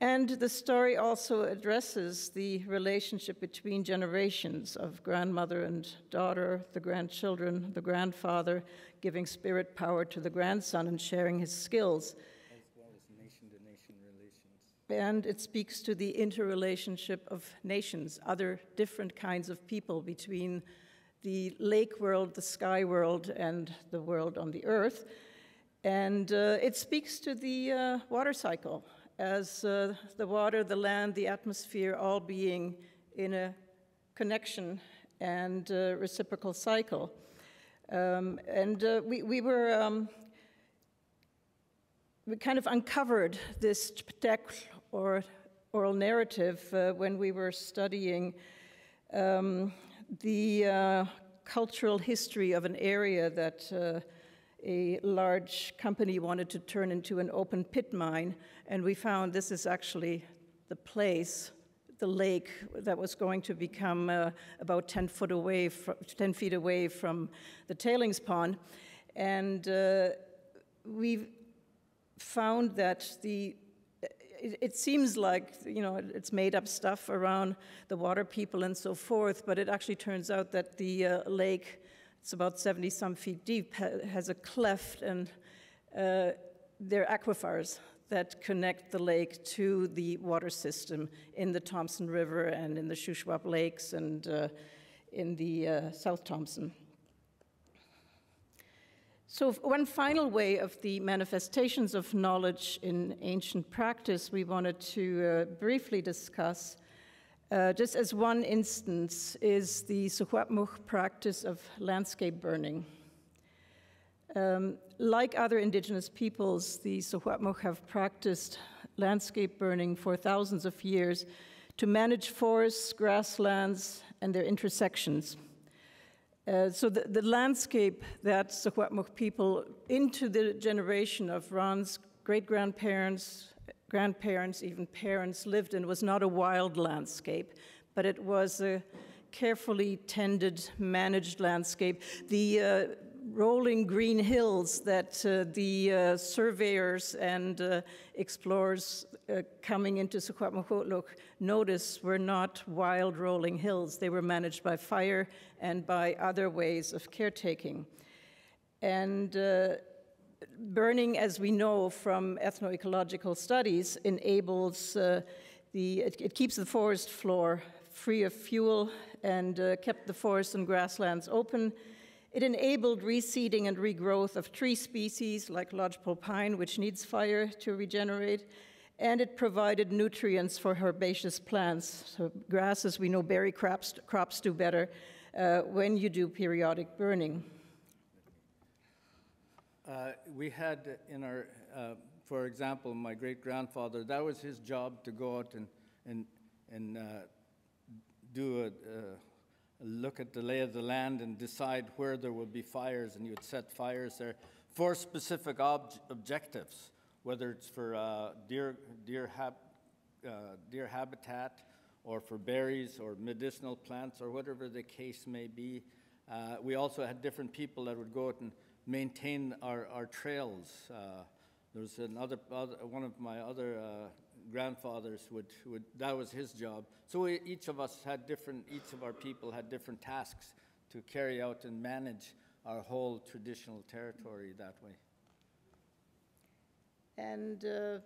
And the story also addresses the relationship between generations of grandmother and daughter, the grandchildren, the grandfather, giving spirit power to the grandson and sharing his skills. As well as nation to nation relations. And it speaks to the interrelationship of nations, other different kinds of people between the lake world, the sky world, and the world on the earth. And uh, it speaks to the uh, water cycle as uh, the water, the land, the atmosphere all being in a connection and uh, reciprocal cycle. Um, and uh, we, we were, um, we kind of uncovered this text or oral narrative uh, when we were studying um, the uh, cultural history of an area that uh, a large company wanted to turn into an open pit mine, and we found this is actually the place, the lake that was going to become uh, about 10 foot away, 10 feet away from the tailings pond, and uh, we found that the it, it, seems like you know it's made up stuff around the water people and so forth, but it actually turns out that the uh, lake it's about 70 some feet deep, has a cleft, and uh, there are aquifers that connect the lake to the water system in the Thompson River and in the Shuswap Lakes and uh, in the uh, South Thompson. So, one final way of the manifestations of knowledge in ancient practice we wanted to uh, briefly discuss uh, just as one instance is the Secwepemc practice of landscape burning. Um, like other indigenous peoples, the Secwepemc have practiced landscape burning for thousands of years to manage forests, grasslands, and their intersections. Uh, so the, the, landscape that Secwepemc people, into the generation of Ron's great-grandparents, grandparents, even parents lived in was not a wild landscape, but it was a carefully tended, managed landscape. The uh, rolling green hills that uh, the uh, surveyors and uh, explorers uh, coming into Secwepemcúlecw noticed were not wild rolling hills. They were managed by fire and by other ways of caretaking. And uh, burning, as we know from ethnoecological studies, enables uh, the, it, it, keeps the forest floor free of fuel and uh, kept the forests and grasslands open. It enabled reseeding and regrowth of tree species like lodgepole pine, which needs fire to regenerate, and it provided nutrients for herbaceous plants. So grasses, we know berry crops, crops do better uh, when you do periodic burning. Uh, we had in our, uh, for example, my great grandfather, that was his job to go out and, and, and uh, do a, a, look at the lay of the land and decide where there would be fires, and you would set fires there for specific ob objectives, whether it's for uh, deer, deer, hab uh, deer habitat or for berries or medicinal plants or whatever the case may be. we also had different people that would go out and maintain our, our trails. Uh, there's another, other, one of my other uh, grandfathers would, would, that was his job. So we, each of us had different, each of our people had different tasks to carry out and manage our whole traditional territory that way. And uh,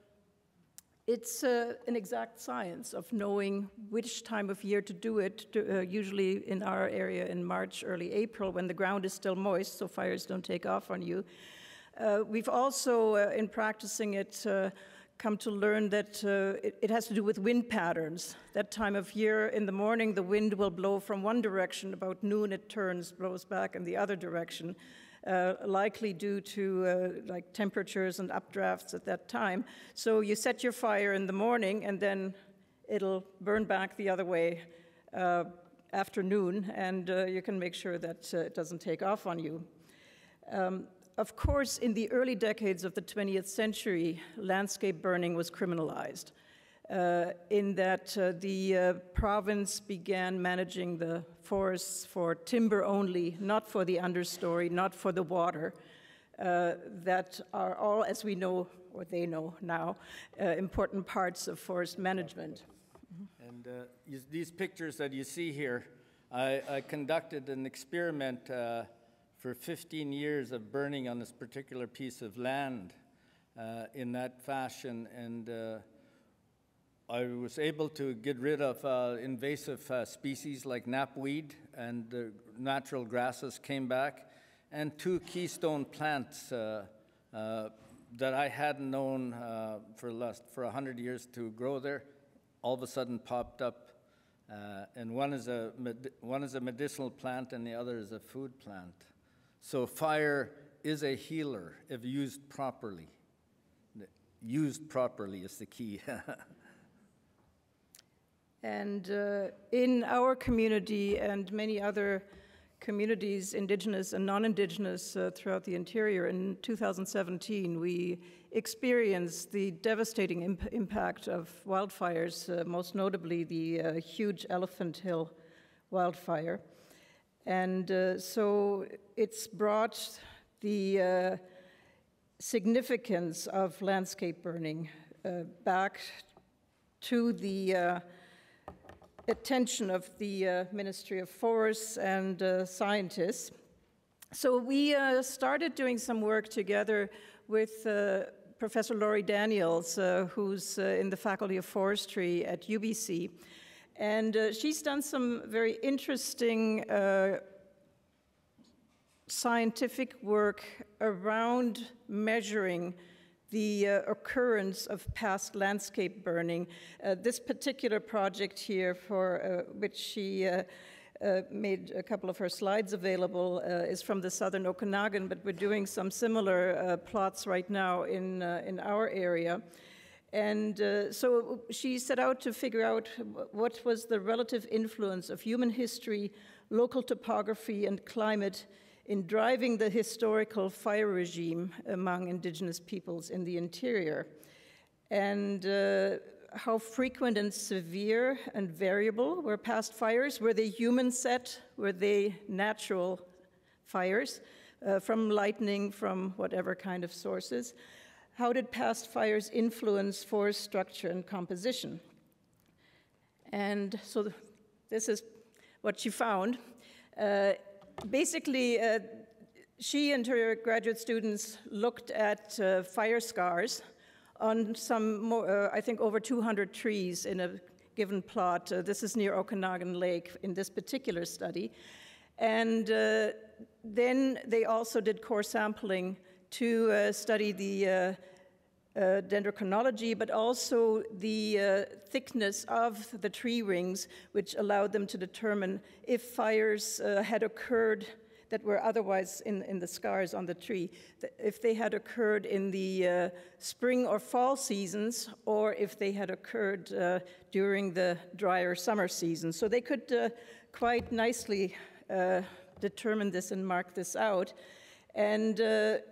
it's uh, an exact science of knowing which time of year to do it, to, uh, usually in our area in March, early April, when the ground is still moist, so fires don't take off on you. Uh, we've also, uh, in practicing it, uh, come to learn that uh, it, it, has to do with wind patterns. That time of year, in the morning, the wind will blow from one direction, about noon it turns, blows back in the other direction uh, likely due to uh, like temperatures and updrafts at that time. So you set your fire in the morning and then it'll burn back the other way uh, afternoon and you can make sure that it doesn't take off on you. Um, of course, in the early decades of the 20th century, landscape burning was criminalized uh, in that uh, the uh, province began managing the forests for timber only, not for the understory, not for the water, uh, that are all, as we know, or they know now, uh, important parts of forest management. And uh, you, these pictures that you see here, I, I conducted an experiment for 15 years of burning on this particular piece of land in that fashion, and I was able to get rid of uh, invasive uh, species like knapweed and the natural grasses came back, and two keystone plants uh, uh that I hadn't known uh, for last for hundred years to grow there, all of a sudden popped up, and one is a one is a medicinal plant and the other is a food plant. So fire is a healer if used properly. Used properly is the key. And uh, in our community and many other communities, indigenous and non-indigenous uh, throughout the interior, in 2017, we experienced the devastating imp impact of wildfires, uh, most notably the uh, huge Elephant Hill wildfire. And uh, so it's brought the uh, significance of landscape burning back to the attention of the uh, Ministry of Forests and uh, scientists. So we uh, started doing some work together with uh, Professor Lori Daniels, uh, who's uh, in the Faculty of Forestry at UBC. And she's done some very interesting scientific work around measuring the uh, occurrence of past landscape burning. Uh, this particular project here, for uh, which she uh, uh, made a couple of her slides available, uh, is from the southern Okanagan, but we're doing some similar plots right now in, in our area. And uh, so she set out to figure out what was the relative influence of human history, local topography, and climate in driving the historical fire regime among indigenous peoples in the interior. And uh, how frequent and severe and variable were past fires? Were they human set? Were they natural fires uh, from lightning, from whatever kind of sources? How did past fires influence forest structure and composition? And so th- this is what she found. Uh, basically, uh, she and her graduate students looked at uh, fire scars on some, more, uh, I think, over 200 trees in a given plot. Uh, this is near Okanagan Lake in this particular study. And uh, then they also did core sampling to study the uh, dendrochronology, but also the uh, thickness of the tree rings, which allowed them to determine if fires uh, had occurred that were otherwise in, in the scars on the tree, if they had occurred in the uh, spring or fall seasons, or if they had occurred uh, during the drier summer season. So they could uh, quite nicely determine this and mark this out. And the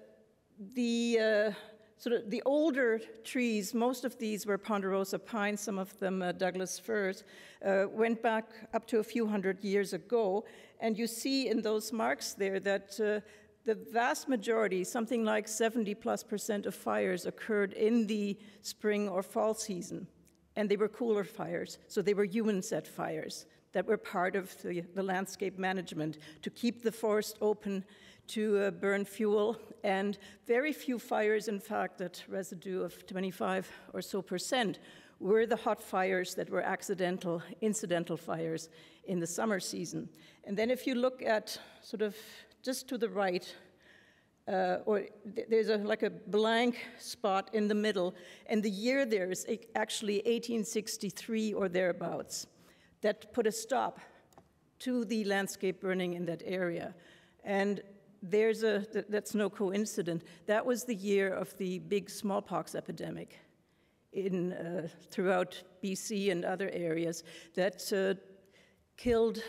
sort the older trees, most of these were ponderosa pines, some of them uh, Douglas firs, uh, went back up to a few hundred years ago. And you see in those marks there that uh, the vast majority, something like 70 plus percent of fires occurred in the spring or fall season. And they were cooler fires, so they were human set fires that were part of the, the landscape management to keep the forest open to uh, burn fuel, and very few fires, in fact, that residue of 25 or so percent, were the hot fires that were accidental, incidental fires in the summer season. And then if you look at sort of just to the right, uh, or th- there's a, like a blank spot in the middle, and the year there is actually 1863 or thereabouts that put a stop to the landscape burning in that area. And there's a, that's no coincidence. That was the year of the big smallpox epidemic in, uh, throughout BC and other areas that uh, killed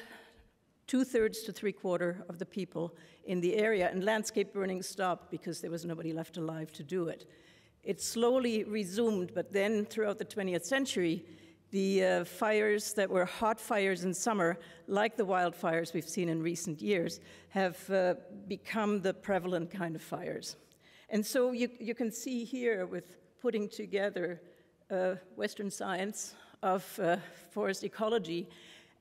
two thirds to three quarter of the people in the area, and landscape burning stopped because there was nobody left alive to do it. It slowly resumed, but then throughout the 20th century, the uh, fires that were hot fires in summer, like the wildfires we've seen in recent years, have uh, become the prevalent kind of fires. And so you, you can see here with putting together uh, Western science of uh, forest ecology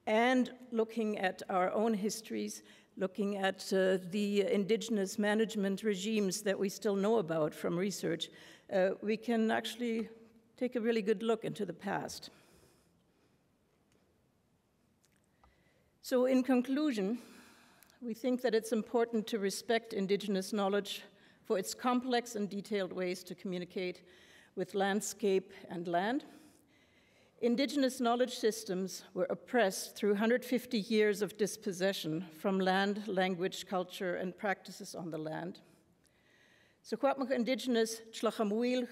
and looking at our own histories, looking at uh, the indigenous management regimes that we still know about from research, uh, we can actually take a really good look into the past. So, in conclusion, we think that it's important to respect Indigenous knowledge for its complex and detailed ways to communicate with landscape and land. Indigenous knowledge systems were oppressed through 150 years of dispossession from land, language, culture, and practices on the land. So, Kwapmach Indigenous Tlachamuil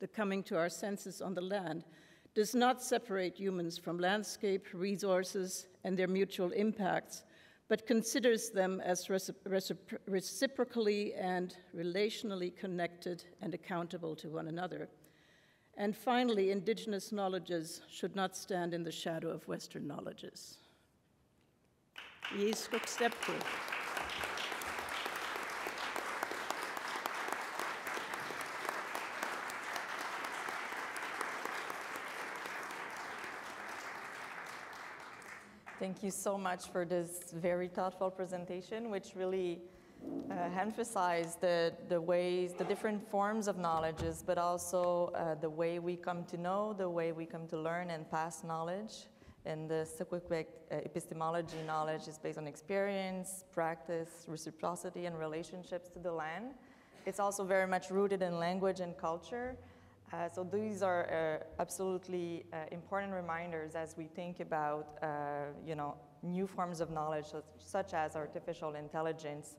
the coming to our senses on the land, does not separate humans from landscape, resources, and their mutual impacts, but considers them as recipro reciprocally and relationally connected and accountable to one another. And finally, indigenous knowledges should not stand in the shadow of Western knowledges. Yes, Thank you so much for this very thoughtful presentation, which really uh, emphasized the, the ways, the different forms of knowledges, but also uh, the way we come to know, the way we come to learn and pass knowledge. And the Secwepemc uh, epistemology knowledge is based on experience, practice, reciprocity, and relationships to the land. It's also very much rooted in language and culture. Uh, so these are uh, absolutely uh, important reminders as we think about, uh, you know, new forms of knowledge such, such as artificial intelligence,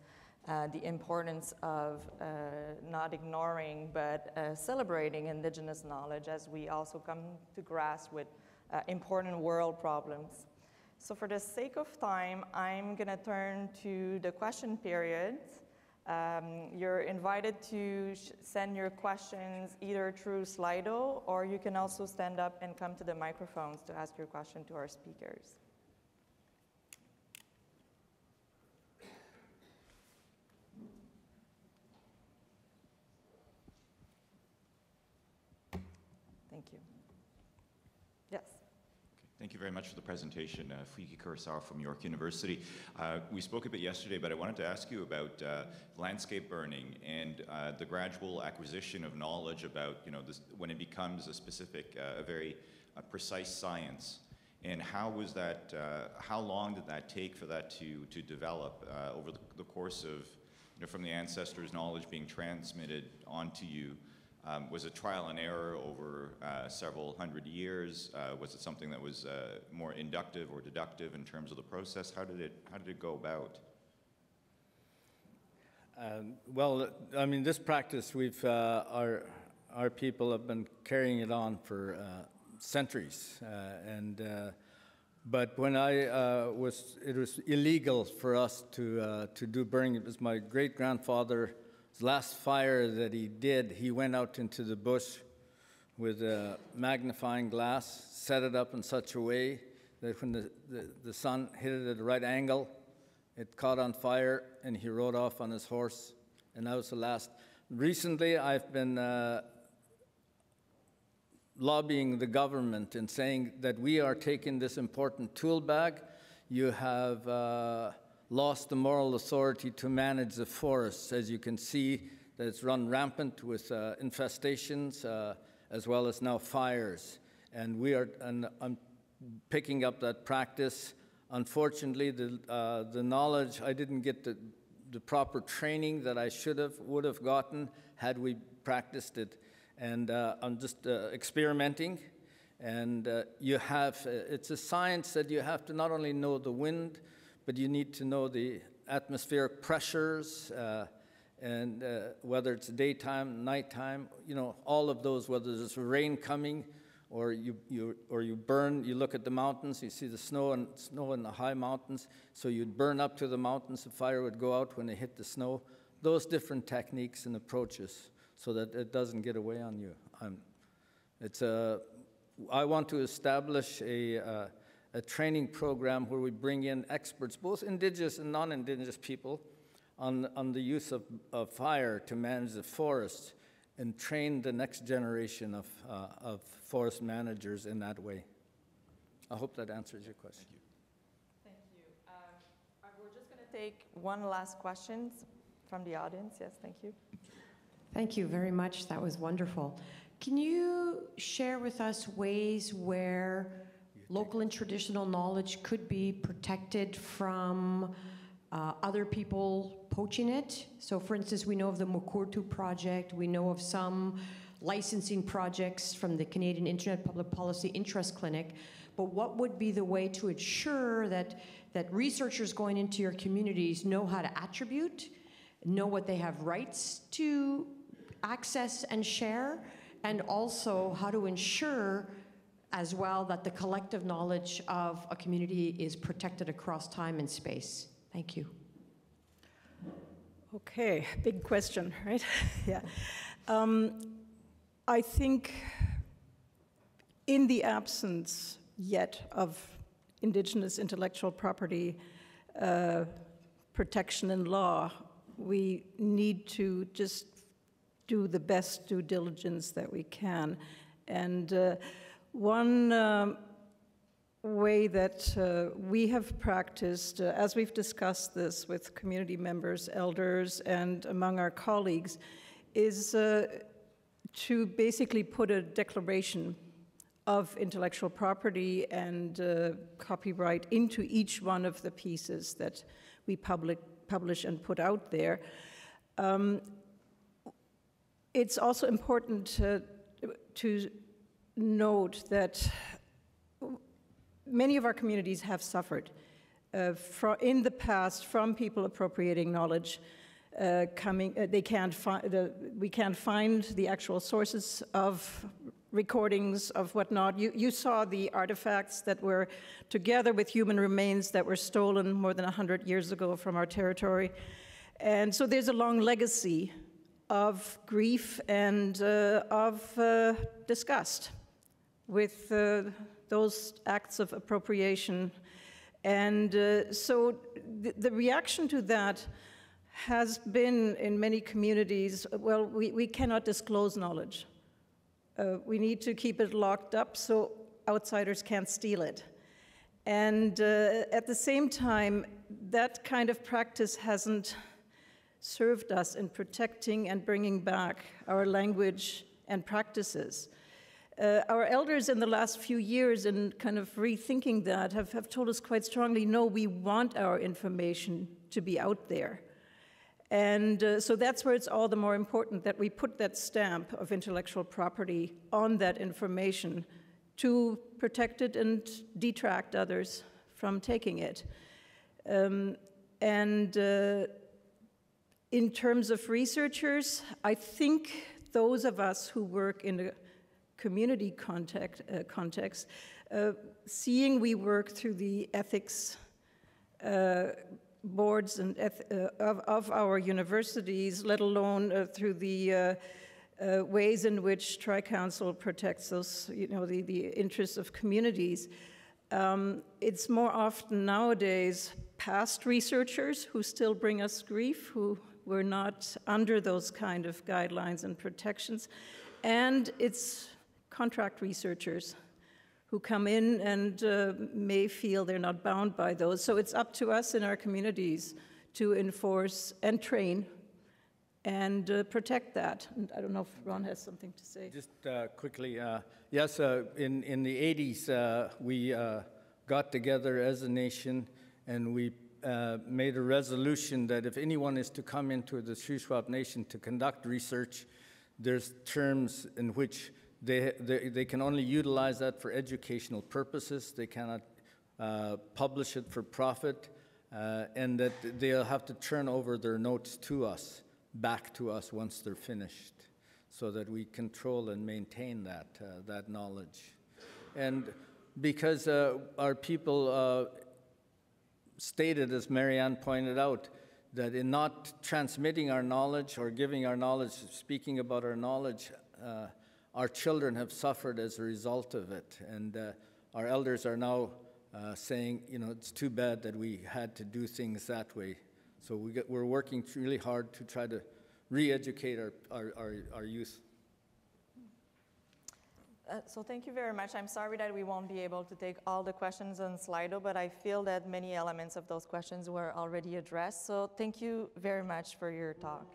uh, the importance of uh, not ignoring but celebrating indigenous knowledge as we also come to grasp with important world problems. So for the sake of time, I'm going to turn to the question period. Um, you're invited to send your questions either through Slido or you can also stand up and come to the microphones to ask your question to our speakers. Thank you. Yes. Thank you very much for the presentation. Uh, Fuiki Kurosawa from York University. Uh, we spoke a bit yesterday, but I wanted to ask you about uh, landscape burning and uh, the gradual acquisition of knowledge about, you know, this, when it becomes a specific, uh, a very uh, precise science. And how was that, how long did that take for that to, to develop over the, the course of, you know, from the ancestors' knowledge being transmitted onto you? Um, was it trial and error over uh, several hundred years? Uh, was it something that was uh, more inductive or deductive in terms of the process? How did it, how did it go about? Um, well, I mean, this practice, we've, uh, our, our people have been carrying it on for uh, centuries. Uh, and, but when I was, it was illegal for us to, to do burning. It was my great grandfather last fire that he did, he went out into the bush with a magnifying glass, set it up in such a way that when the, the, the sun hit it at the right angle, it caught on fire and he rode off on his horse. And that was the last. Recently, I've been uh, lobbying the government and saying that we are taking this important tool bag. You have. Uh, lost the moral authority to manage the forests. As you can see, that it's run rampant with uh, infestations uh, as well as now fires. And we are and I'm picking up that practice. Unfortunately, the, uh, the knowledge, I didn't get the, the proper training that I should have, would have gotten had we practiced it. And uh, I'm just uh, experimenting. And uh, you have, it's a science that you have to not only know the wind, but you need to know the atmospheric pressures uh, and uh, whether it's daytime, nighttime, you know, all of those, whether there's rain coming or you, you, or you burn, you look at the mountains, you see the snow and snow in the high mountains, so you'd burn up to the mountains, the fire would go out when they hit the snow. Those different techniques and approaches so that it doesn't get away on you. I'm, it's a, I want to establish a, uh, a training program where we bring in experts, both indigenous and non-indigenous people, on, on the use of, of fire to manage the forest and train the next generation of, uh, of forest managers in that way. I hope that answers your question. Thank you. Thank you. Um, uh, we're just going to take one last question from the audience. Yes, thank you. Thank you very much. That was wonderful. Can you share with us ways where local and traditional knowledge could be protected from uh, other people poaching it. So, for instance, we know of the Mukurtu project, we know of some licensing projects from the Canadian Internet Public Policy Interest Clinic. But what would be the way to ensure that, that researchers going into your communities know how to attribute, know what they have rights to access and share, and also how to ensure as well that the collective knowledge of a community is protected across time and space. Thank you. Okay, big question, right? yeah. Um, I think in the absence yet of indigenous intellectual property uh, protection in law, we need to just do the best due diligence that we can. And uh, one um, way that uh, we have practiced, uh, as we've discussed this with community members, elders, and among our colleagues, is uh, to basically put a declaration of intellectual property and uh, copyright into each one of the pieces that we public, publish and put out there. Um, it's also important to, to note that many of our communities have suffered uh, in the past from people appropriating knowledge. Uh, coming, uh, they can't find the, we can't find the actual sources of recordings of whatnot. You, you saw the artifacts that were together with human remains that were stolen more than 100 years ago from our territory. And so there's a long legacy of grief and uh, of uh, disgust with uh, those acts of appropriation. And uh, so the, the reaction to that has been in many communities well, we, we cannot disclose knowledge. Uh, we need to keep it locked up so outsiders can't steal it. And uh, at the same time, that kind of practice hasn't served us in protecting and bringing back our language and practices. Uh, our elders in the last few years, in kind of rethinking that, have, have told us quite strongly no, we want our information to be out there. And uh, so that's where it's all the more important that we put that stamp of intellectual property on that information to protect it and detract others from taking it. Um, and uh, in terms of researchers, I think those of us who work in a community context, uh, context uh, seeing we work through the ethics uh, boards and eth uh, of, of, our universities, let alone uh, through the ways in which Tri-Council protects those, you know, the, the interests of communities. Um, it's more often nowadays past researchers who still bring us grief, who were not under those kind of guidelines and protections. And it's contract researchers who come in and uh, may feel they're not bound by those. So it's up to us in our communities to enforce and train and uh, protect that. And I don't know if Ron has something to say. Just uh, quickly, uh, yes, uh, in, in the 80s, uh, we got together as a nation and we made a resolution that if anyone is to come into the Shuswap Nation to conduct research, there's terms in which they, they, they can only utilize that for educational purposes. They cannot uh, publish it for profit, uh, and that they'll have to turn over their notes to us, back to us once they're finished, so that we control and maintain that, uh, that knowledge. And because uh, our people uh, stated, as Marianne pointed out, that in not transmitting our knowledge or giving our knowledge, speaking about our knowledge, uh, our children have suffered as a result of it. And uh, our elders are now uh, saying, you know, it's too bad that we had to do things that way. So we get, we're working really hard to try to re educate our, our, our, our youth. Uh, so thank you very much. I'm sorry that we won't be able to take all the questions on Slido, but I feel that many elements of those questions were already addressed. So thank you very much for your talk.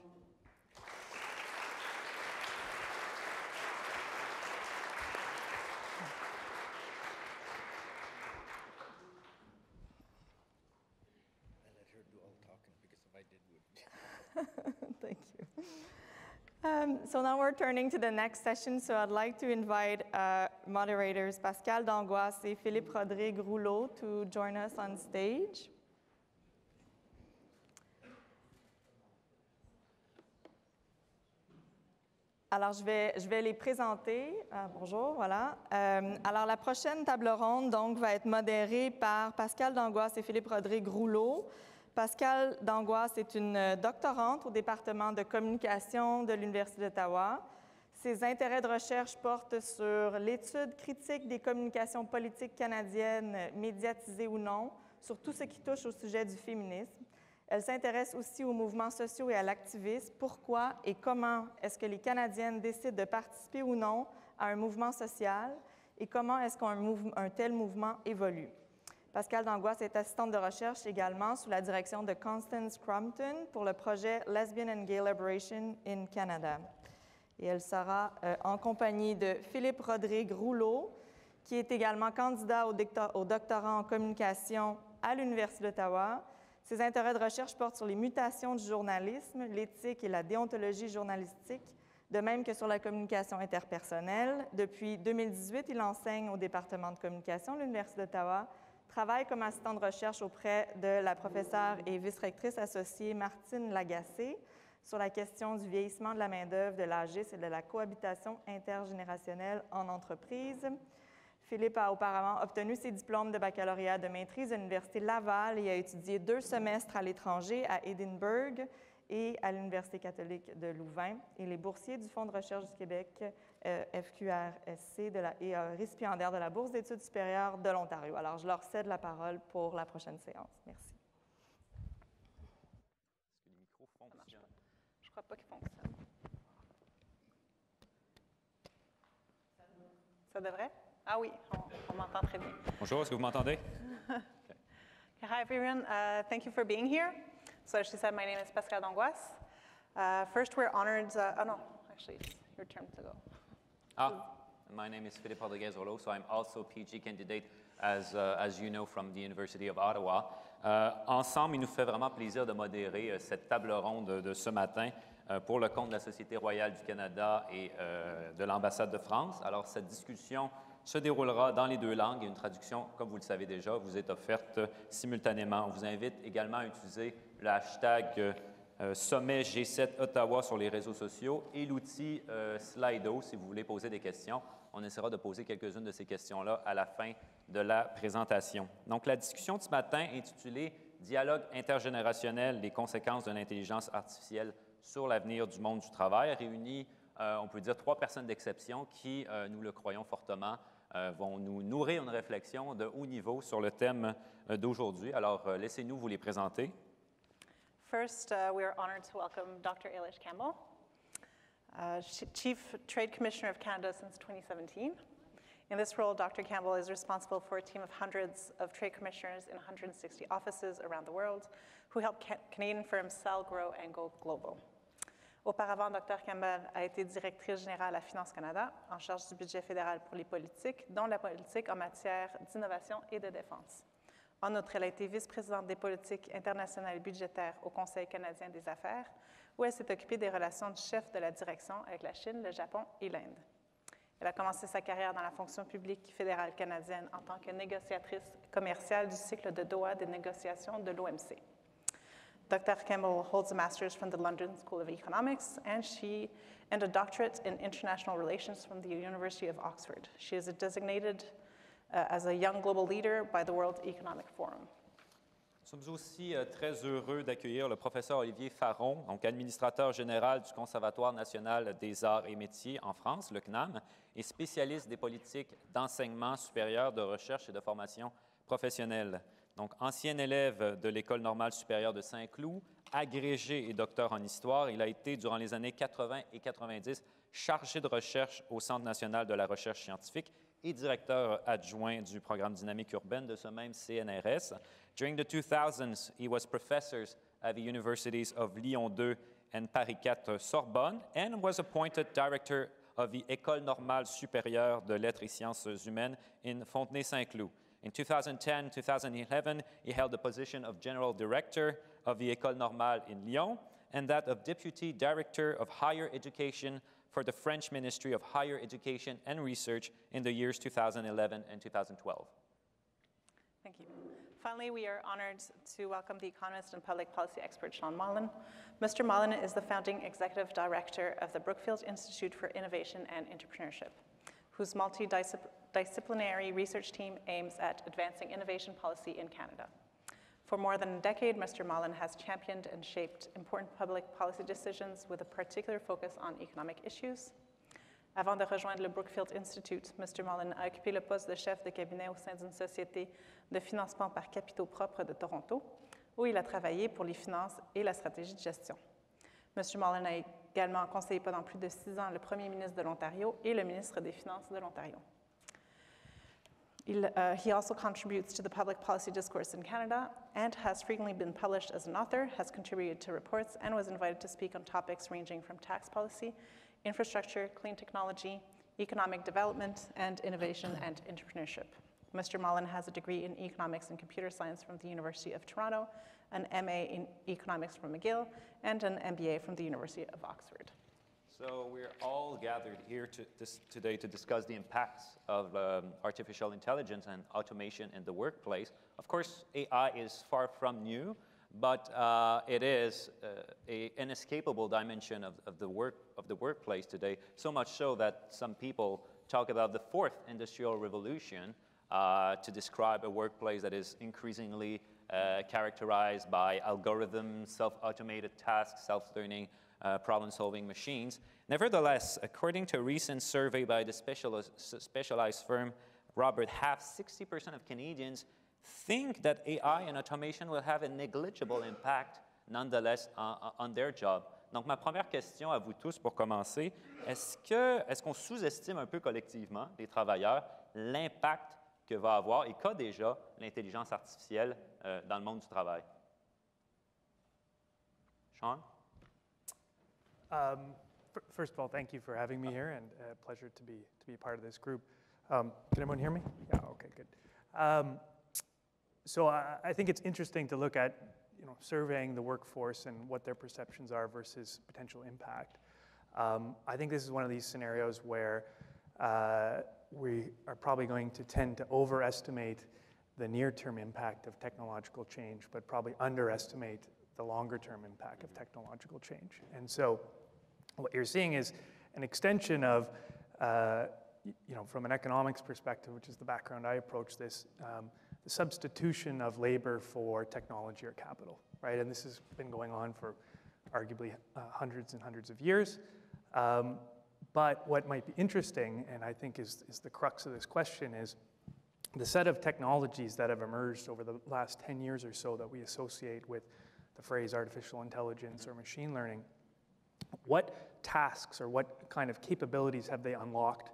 Um, so now we're turning to the next session. So I'd like to invite uh, moderators Pascal Dangois and Philippe Rodrigue Rouleau to join us on stage. Alors, je vais, je vais les présenter. Euh, bonjour, voilà. Euh, alors, la prochaine table ronde, donc, va être modérée par Pascal Dangois et Philippe Rodrigue Rouleau. Pascal Dangois est une euh, doctorante au département de communication de l'Université d'Ottawa. Ses intérêts de recherche portent sur l'étude critique des communications politiques canadiennes, médiatisées ou non, sur tout ce qui touche au sujet du féminisme. Elle s'intéresse aussi aux mouvements sociaux et à l'activisme. Pourquoi et comment est-ce que les Canadiennes décident de participer ou non à un mouvement social et comment est-ce qu'un tel mouvement évolue? Pascal Dangois est assistante de recherche également sous la direction de Constance Crumpton pour le projet Lesbian and Gay Liberation in Canada. Et elle sera euh, en compagnie de Philippe Rodrigue Rouleau, qui est également candidat au, au doctorat en communication à l'Université d'Ottawa. Ses intérêts de recherche portent sur les mutations du journalisme, l'éthique et la déontologie journalistique, de même que sur la communication interpersonnelle. Depuis 2018, il enseigne au département de communication de l'Université d'Ottawa travaille comme assistant de recherche auprès de la professeure et vice-rectrice associée Martine Lagacé sur la question du vieillissement de la main-d'œuvre, de l'âgis et de la cohabitation intergénérationnelle en entreprise. Philippe a auparavant obtenu ses diplômes de baccalauréat de maîtrise à l'Université Laval et a étudié deux semestres à l'étranger, à Edinburgh et à l'Université catholique de Louvain. Et les boursiers du Fonds de recherche du Québec, FQRSC, de la, et euh, récipiendaires de la Bourse d'études supérieures de l'Ontario. Alors, je leur cède la parole pour la prochaine séance. Merci. Est-ce que les micros fonctionnent? Je crois pas qu'il fonctionne. Ça devrait? Ah oui, on, on m'entend très bien. Bonjour, est-ce que vous m'entendez? Hi, everyone. Uh, thank you for being here. So, as she said, my name is Pascal Dangois. Uh, first, we're honored. Uh, oh, no, actually, it's your turn to go. Ah, my name is Philippe Rodriguez Rolo, so I'm also a PhD candidate, as, uh, as you know, from the University of Ottawa. Euh, ensemble, il nous fait vraiment plaisir de modérer euh, cette table ronde de, ce matin euh, pour le compte de la Société royale du Canada et euh, de l'ambassade de France. Alors, cette discussion se déroulera dans les deux langues et une traduction, comme vous le savez déjà, vous est offerte simultanément. On vous invite également à utiliser le hashtag Sommet G7 Ottawa sur les réseaux sociaux et l'outil euh, Slido si vous voulez poser des questions. On essaiera de poser quelques-unes de ces questions-là à la fin de la présentation. Donc, la discussion de ce matin intitulée Dialogue intergénérationnel, les conséquences de l'intelligence artificielle sur l'avenir du monde du travail réunit, euh, on peut dire, trois personnes d'exception qui, euh, nous le croyons fortement, euh, vont nous nourrir une réflexion de haut niveau sur le thème euh, d'aujourd'hui. Alors, euh, laissez-nous vous les présenter. First, uh, we are honored to welcome Dr. Ailish Campbell, uh, Chief Trade Commissioner of Canada since 2017. In this role, Dr. Campbell is responsible for a team of hundreds of trade commissioners in 160 offices around the world who help ca- Canadian firms sell, grow, and go global. Auparavant, Dr. Campbell a été directrice générale à Finance Canada, en charge du budget fédéral pour les politiques, dont la politique en matière d'innovation et de défense. En outre, elle a été vice-présidente des politiques internationales et budgétaires au Conseil canadien des affaires, où elle s'est occupée des relations du chef de la direction avec la Chine, le Japon et l'Inde. Elle a commencé sa carrière dans la fonction publique fédérale canadienne en tant que négociatrice commerciale du cycle de Doha des négociations de l'OMC. Dr. Campbell holds a master's from the London School of Economics and she and a doctorate in international relations from the University of Oxford. She is designated uh, as a young global leader by the World Economic Forum. Nous sommes aussi euh, très heureux d'accueillir le professeur Olivier Faron, donc administrateur général du Conservatoire national des arts et métiers en France, le CNAM, et spécialiste des politiques d'enseignement supérieur, de recherche et de formation professionnelle. Donc, ancien élève de l'École normale supérieure de Saint-Cloud, agrégé et docteur en histoire, il a été, durant les années 80 et 90, chargé de recherche au Centre national de la recherche scientifique et directeur adjoint du programme dynamique urbaine de ce même CNRS. During the 2000s, he was professor at the universities of Lyon 2 and Paris 4 Sorbonne and was appointed director of the École normale supérieure de lettres et sciences humaines in Fontenay-Saint-Cloud. In 2010-2011, he held the position of general director of the École normale in Lyon and that of deputy director of higher education for the French Ministry of Higher Education and Research in the years 2011 and 2012. Thank you. Finally, we are honored to welcome the economist and public policy expert Sean Mullin. Mr. Mullin is the founding executive director of the Brookfield Institute for Innovation and Entrepreneurship, whose multidisciplinary research team aims at advancing innovation policy in Canada. For more than a decade, Mr. Mullen has championed and shaped important public policy decisions with a particular focus on economic issues. Avant de rejoindre le Brookfield Institute, Mr. Mullen a occupé le poste de chef de cabinet au sein d'une société de financement par capitaux propres de Toronto, où il a travaillé pour les finances et la stratégie de gestion. Mr. Mullen a également conseillé pendant plus de six ans le premier ministre de l'Ontario et le ministre des Finances de l'Ontario. Uh, he also contributes to the public policy discourse in Canada and has frequently been published as an author, has contributed to reports, and was invited to speak on topics ranging from tax policy, infrastructure, clean technology, economic development, and innovation and entrepreneurship. Mr. Mullin has a degree in economics and computer science from the University of Toronto, an MA in economics from McGill, and an MBA from the University of Oxford. So we're all gathered here to, this, today to discuss the impacts of um, artificial intelligence and automation in the workplace. Of course, AI is far from new, but uh, it is uh, a inescapable dimension of, of, the work, of the workplace today, so much so that some people talk about the fourth industrial revolution uh, to describe a workplace that is increasingly uh, characterized by algorithms, self-automated tasks, self-learning uh, problem-solving machines. Nevertheless, according to a recent survey by the specialized, firm Robert Half, 60% of Canadians think that AI and automation will have a negligible impact nonetheless on, on their job. Donc, ma première question à vous tous pour commencer, est-ce que est-ce qu'on sous-estime un peu collectivement, les travailleurs, l'impact que va avoir et qu'a déjà l'intelligence artificielle euh, dans le monde du travail? Sean? Um, first of all, thank you for having me here, and a uh, pleasure to be to be part of this group. Um, can everyone hear me? Yeah. Okay. Good. Um, so I, I, think it's interesting to look at you know surveying the workforce and what their perceptions are versus potential impact. Um, I think this is one of these scenarios where uh, we are probably going to tend to overestimate the near-term impact of technological change, but probably underestimate the longer-term impact of technological change. And so what you're seeing is an extension of, uh, you know, from an economics perspective, which is the background I approach this, um, the substitution of labor for technology or capital, right? And this has been going on for arguably uh, hundreds and hundreds of years. Um, but what might be interesting, and I think is, is the crux of this question, is the set of technologies that have emerged over the last 10 years or so that we associate with the phrase artificial intelligence or machine learning what tasks or what kind of capabilities have they unlocked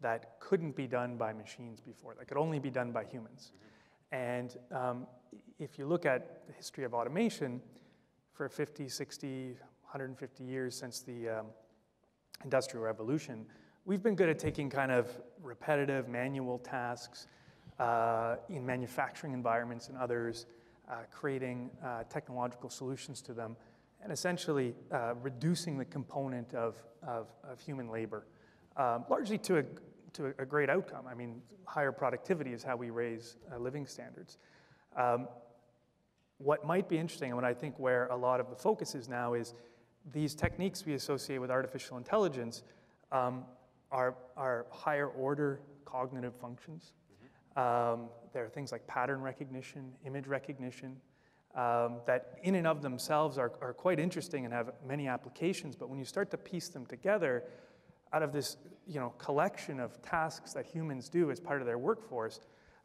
that couldn't be done by machines before, that could only be done by humans? And um, if you look at the history of automation, for 50, 60, 150 years since the um, Industrial Revolution, we've been good at taking kind of repetitive manual tasks uh, in manufacturing environments and others, uh, creating uh, technological solutions to them and essentially uh, reducing the component of, of, of human labor, um, largely to a, to a great outcome. I mean, higher productivity is how we raise uh, living standards. Um, what might be interesting, and what I think where a lot of the focus is now, is these techniques we associate with artificial intelligence um, are, are higher order cognitive functions. Mm-hmm. Um, there are things like pattern recognition, image recognition, um, that in and of themselves are, are quite interesting and have many applications, but when you start to piece them together out of this you know, collection of tasks that humans do as part of their workforce,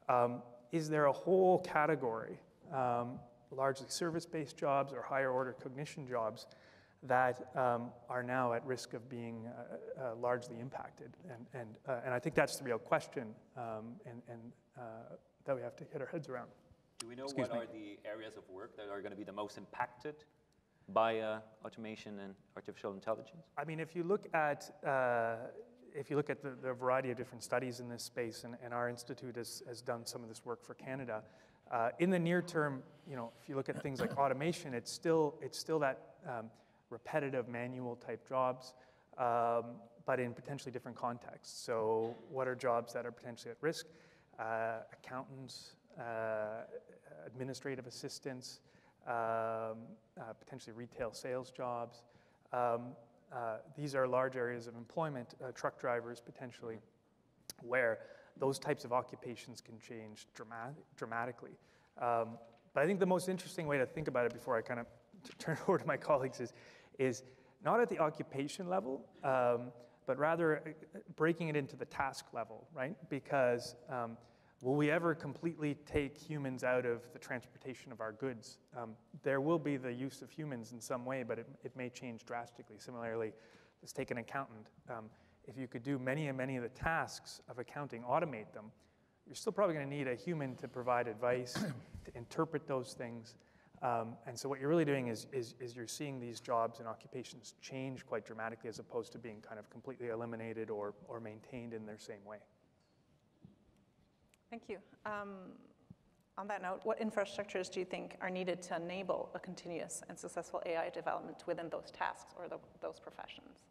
um, is there a whole category, um, largely service-based jobs or higher order cognition jobs, that um, are now at risk of being uh, uh, largely impacted. And, and, uh, and I think that's the real question um, and, and uh, that we have to hit our heads around. Do we know Excuse what me. are the areas of work that are going to be the most impacted by uh, automation and artificial intelligence? I mean, if you look at uh, if you look at the, the, variety of different studies in this space, and, and our institute has, has, done some of this work for Canada. Uh, in the near term, you know, if you look at things like automation, it's still it's still that um, repetitive manual type jobs, um, but in potentially different contexts. So, what are jobs that are potentially at risk? Uh, accountants, administrative assistants, um, uh, potentially retail sales jobs. Um, uh, these are large areas of employment, truck drivers potentially, where those types of occupations can change dramatic, dramatically. Um, but I think the most interesting way to think about it before I kind of turn it over to my colleagues is, is not at the occupation level, um, but rather breaking it into the task level, right? Because um, Will we ever completely take humans out of the transportation of our goods? Um, there will be the use of humans in some way, but it, it may change drastically. Similarly, let's take an accountant. Um, if you could do many and many of the tasks of accounting, automate them, you're still probably going to need a human to provide advice, to interpret those things. Um, and so what you're really doing is, is, is, you're seeing these jobs and occupations change quite dramatically as opposed to being kind of completely eliminated or, or maintained in their same way. Thank you. Um, on that note, what infrastructures do you think are needed to enable a continuous and successful AI development within those tasks or the, those professions?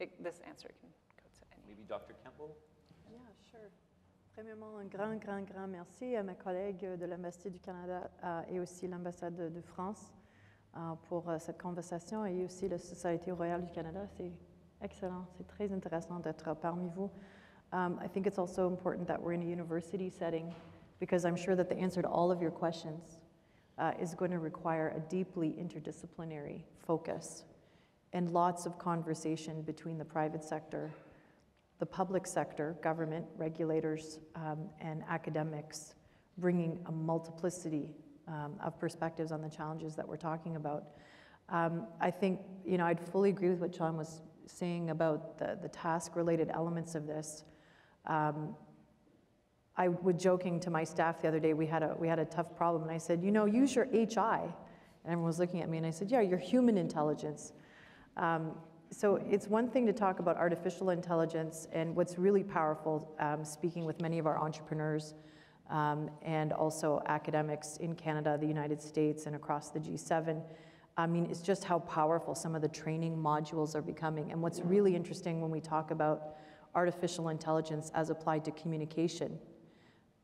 It, this answer can go to any. Maybe Dr. Campbell? Yeah, sure. Premièrement, un grand, grand, grand merci à mes collègues de l'Ambassade du Canada euh, et aussi l'Ambassade de, de, France euh, pour euh, cette conversation et aussi la Société royale du Canada. C'est excellent, c'est très intéressant d'être parmi vous. Um, I think it's also important that we're in a university setting because I'm sure that the answer to all of your questions uh, is going to require a deeply interdisciplinary focus and lots of conversation between the private sector, the public sector, government, regulators, um, and academics, bringing a multiplicity um, of perspectives on the challenges that we're talking about. Um, I think, you know, I'd fully agree with what John was saying about the, the task-related elements of this. Um, I was joking to my staff the other day, we had, a, we had a tough problem, and I said, you know, use your HI. And everyone was looking at me, and I said, yeah, your human intelligence. Um, so it's one thing to talk about artificial intelligence, and what's really powerful, um, speaking with many of our entrepreneurs um, and also academics in Canada, the United States, and across the G7, I mean, it's just how powerful some of the training modules are becoming. And what's really interesting when we talk about artificial intelligence as applied to communication,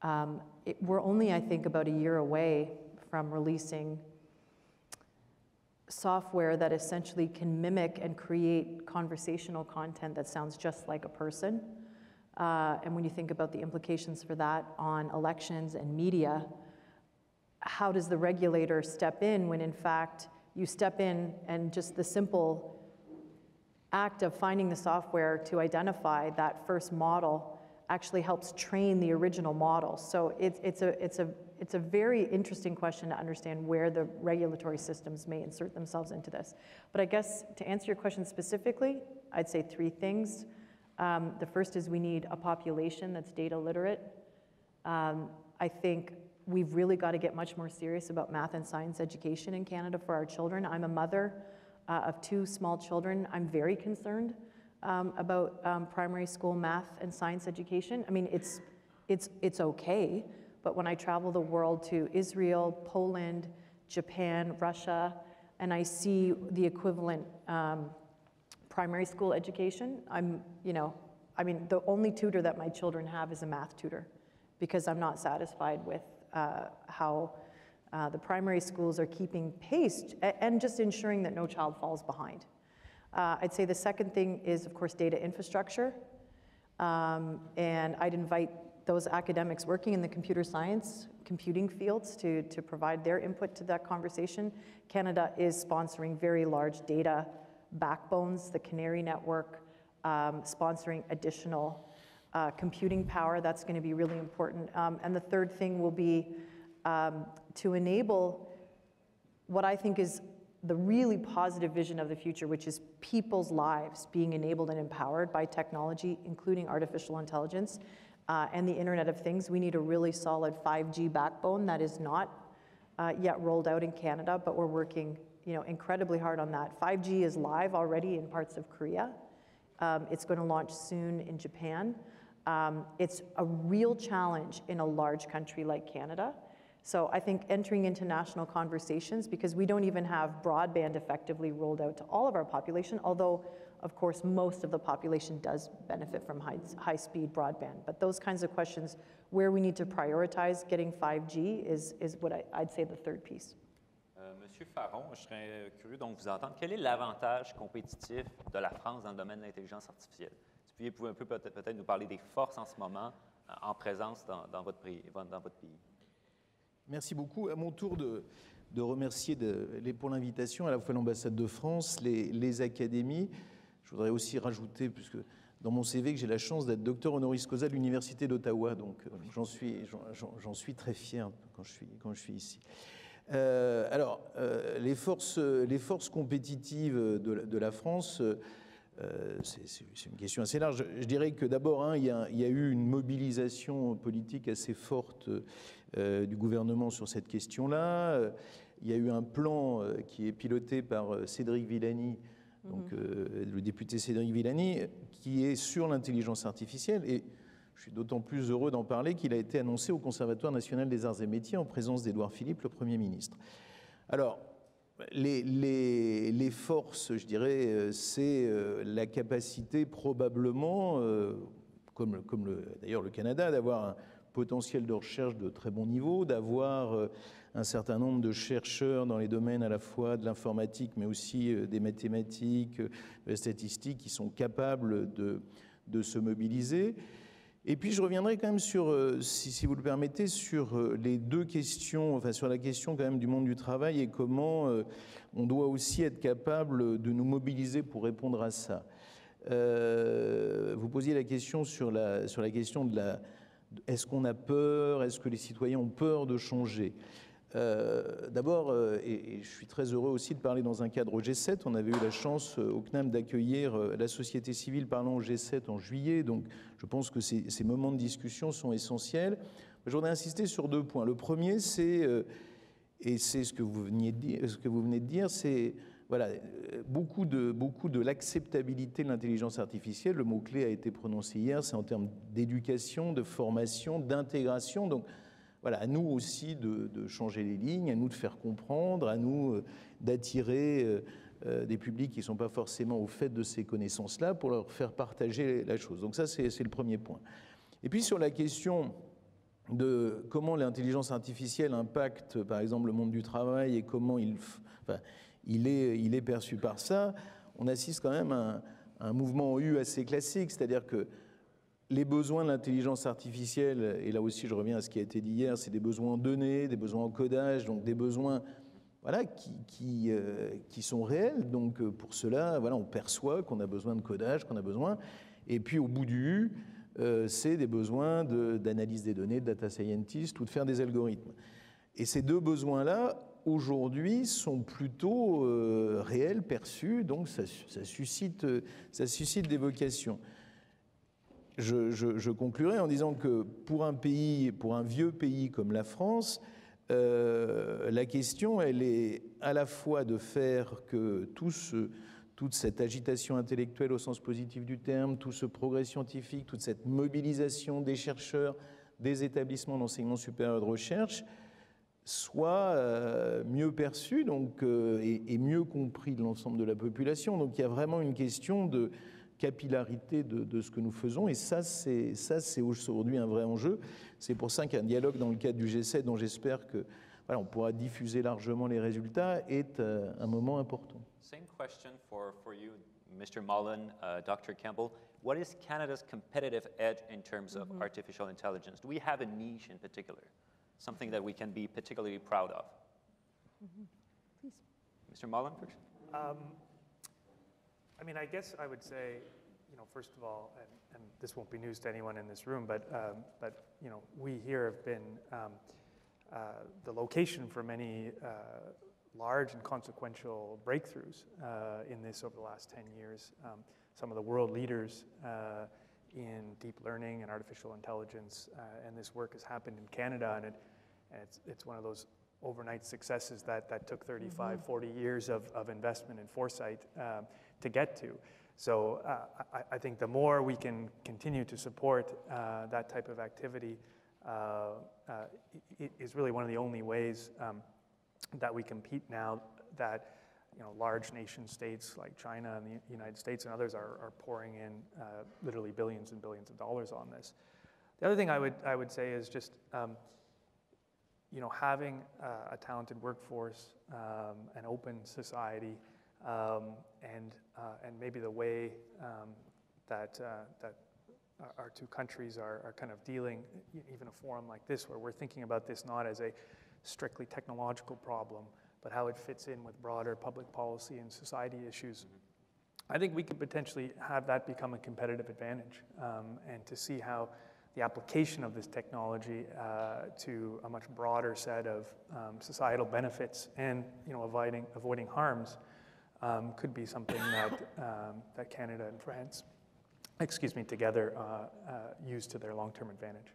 um, it, we're only, I think, about a year away from releasing software that essentially can mimic and create conversational content that sounds just like a person. Uh, and when you think about the implications for that on elections and media, how does the regulator step in when, in fact, you step in and just the simple act of finding the software to identify that first model actually helps train the original model. So it's, it's, a, it's, a, it's a very interesting question to understand where the regulatory systems may insert themselves into this. But I guess to answer your question specifically, I'd say three things. Um, the first is we need a population that's data literate. Um, I think we've really got to get much more serious about math and science education in Canada for our children. I'm a mother uh, of two small children. I'm very concerned um, about um, primary school math and science education. I mean, it's, it's, it's okay, but when I travel the world to Israel, Poland, Japan, Russia, and I see the equivalent um, primary school education, I'm, you know, I mean, the only tutor that my children have is a math tutor because I'm not satisfied with uh, how uh, the primary schools are keeping pace and just ensuring that no child falls behind. Uh, I'd say the second thing is, of course, data infrastructure. Um, and I'd invite those academics working in the computer science, computing fields to, to provide their input to that conversation. Canada is sponsoring very large data backbones, the CANARIE Network, um, sponsoring additional uh, computing power. That's going to be really important. Um, and the third thing will be um, to enable what I think is the really positive vision of the future, which is people's lives being enabled and empowered by technology, including artificial intelligence uh, and the Internet of Things. We need a really solid 5G backbone that is not uh, yet rolled out in Canada, but we're working you know, incredibly hard on that. 5G is live already in parts of Korea. Um, it's going to launch soon in Japan. Um, it's a real challenge in a large country like Canada. So I think entering into national conversations, because we don't even have broadband effectively rolled out to all of our population, although of course most of the population does benefit from high, high speed broadband. But those kinds of questions where we need to prioritize getting 5G is, is what I, I'd say the third piece. Euh, Monsieur Faron, je serais euh, curieux donc vous entendre. Quel est l'avantage compétitif de la France dans le domaine de l'intelligence artificielle? Vous pouvez un peu peut-être peut nous parler des forces en ce moment euh, en présence dans, dans, votre, dans votre pays. Merci beaucoup. À mon tour de, remercier de, pour l'invitation à la fois l'ambassade de France, les, académies. Je voudrais aussi rajouter, puisque dans mon CV, que j'ai la chance d'être docteur honoris causa de l'Université d'Ottawa, donc euh, j'en suis, j'en suis très fier quand je suis, quand je suis ici. Euh, alors, euh, les, forces, les forces compétitives de, la France, c'est une question assez large. Je, dirais que d'abord, hein, il, il, y a eu une mobilisation politique assez forte euh, du gouvernement sur cette question-là. Euh, il y a eu un plan euh, qui est piloté par Cédric Villani, donc mhm. le député Cédric Villani, qui est sur l'intelligence artificielle. Et je suis d'autant plus heureux d'en parler qu'il a été annoncé au Conservatoire national des arts et métiers en présence d'Édouard Philippe, le Premier ministre. Alors, les, forces, je dirais, c'est la capacité probablement, comme, comme d'ailleurs le Canada, d'avoir un, potentiel de recherche de très bon niveau, d'avoir euh, un certain nombre de chercheurs dans les domaines à la fois de l'informatique, mais aussi euh, des mathématiques, euh, de la statistique, qui sont capables de, de se mobiliser. Et puis je reviendrai quand même sur, euh, si, vous le permettez, sur euh, les deux questions, enfin sur la question quand même du monde du travail et comment euh, on doit aussi être capable de nous mobiliser pour répondre à ça. vous posiez la question sur la, sur la question de la... Est-ce qu'on a peur Est-ce que les citoyens ont peur de changer? Euh, d'abord, euh, et, je suis très heureux aussi de parler dans un cadre au G7, on avait eu la chance euh, au CNAM d'accueillir la société civile parlant au G7 en juillet, donc je pense que ces, moments de discussion sont essentiels. Je voudrais insister sur deux points. Le premier, c'est, et c'est ce que vous, venez de dire, c'est voilà, beaucoup de, beaucoup de l'acceptabilité de l'intelligence artificielle. Le mot-clé a été prononcé hier, c'est en termes d'éducation, de formation, d'intégration. Donc, à nous aussi de, changer les lignes, à nous de faire comprendre, à nous euh, d'attirer euh, euh, des publics qui ne sont pas forcément au fait de ces connaissances-là pour leur faire partager la chose. Donc ça, c'est le premier point. Et puis sur la question de comment l'intelligence artificielle impacte, par exemple, le monde du travail et comment il, est, perçu par ça, on assiste quand même à un, un mouvement U assez classique, c'est-à-dire que les besoins de l'intelligence artificielle, et là aussi je reviens à ce qui a été dit hier, c'est des besoins en données, des besoins en codage, donc des besoins voilà, qui, qui, euh, sont réels. Donc euh, pour cela, voilà, on perçoit qu'on a besoin de codage, qu'on a besoin. Et puis au bout du U, euh, c'est des besoins d'analyse des données, de data scientist ou de faire des algorithmes. Et ces deux besoins-là, aujourd'hui, sont plutôt réels, perçus, donc ça, ça suscite, ça suscite des vocations je, conclurai en disant que pour un pays, pour un vieux pays comme la France, euh, la question, elle est à la fois de faire que tout toute cette agitation intellectuelle au sens positif du terme, tout ce progrès scientifique, toute cette mobilisation des chercheurs, des établissements d'enseignement supérieur de recherche, soit euh, mieux perçu donc, euh, et, mieux compris de l'ensemble de la population. Donc il y a vraiment une question de, capillarité de, ce que nous faisons. Et ça, c'est ça, c'est aujourd'hui un vrai enjeu. C'est pour ça qu'un dialogue dans le cadre du G7, dont j'espère que voilà, on pourra diffuser largement les résultats, est euh, un moment important. Same question for, for you, Mr. Mullen, uh, Dr. Campbell. What is Canada's competitive edge in terms of mm -hmm. artificial intelligence? Do we have a niche in particular, something that we can be particularly proud of? Mm -hmm. Please. Mr. Mullen first. Um, I mean, I guess I would say, you know, first of all, and, and this won't be news to anyone in this room, but, um, but you know, we here have been um, uh, the location for many uh, large and consequential breakthroughs uh, in this over the last 10 years. Um, some of the world leaders uh, in deep learning and artificial intelligence, uh, and this work has happened in Canada, and, it, and it's, it's one of those overnight successes that, that took 35, mm-hmm. 40 years of, of investment and foresight. Um, to get to. So uh, I, I, think the more we can continue to support uh, that type of activity uh, uh is really one of the only ways um, that we compete now that you know, large nation states like China and the United States and others are, are pouring in uh, literally billions and billions of dollars on this. The other thing I would, I would say is just um, you know, having uh, a talented workforce, um, an open society, um, and, uh, and maybe the way um, that, uh, that our two countries are, are kind of dealing, even a forum like this, where we're thinking about this not as a strictly technological problem, but how it fits in with broader public policy and society issues. I think we could potentially have that become a competitive advantage um, and to see how the application of this technology uh, to a much broader set of um, societal benefits and you know, avoiding, avoiding harms um, could be something that, um, that Canada and France, excuse me, together uh, uh, use to their long-term advantage.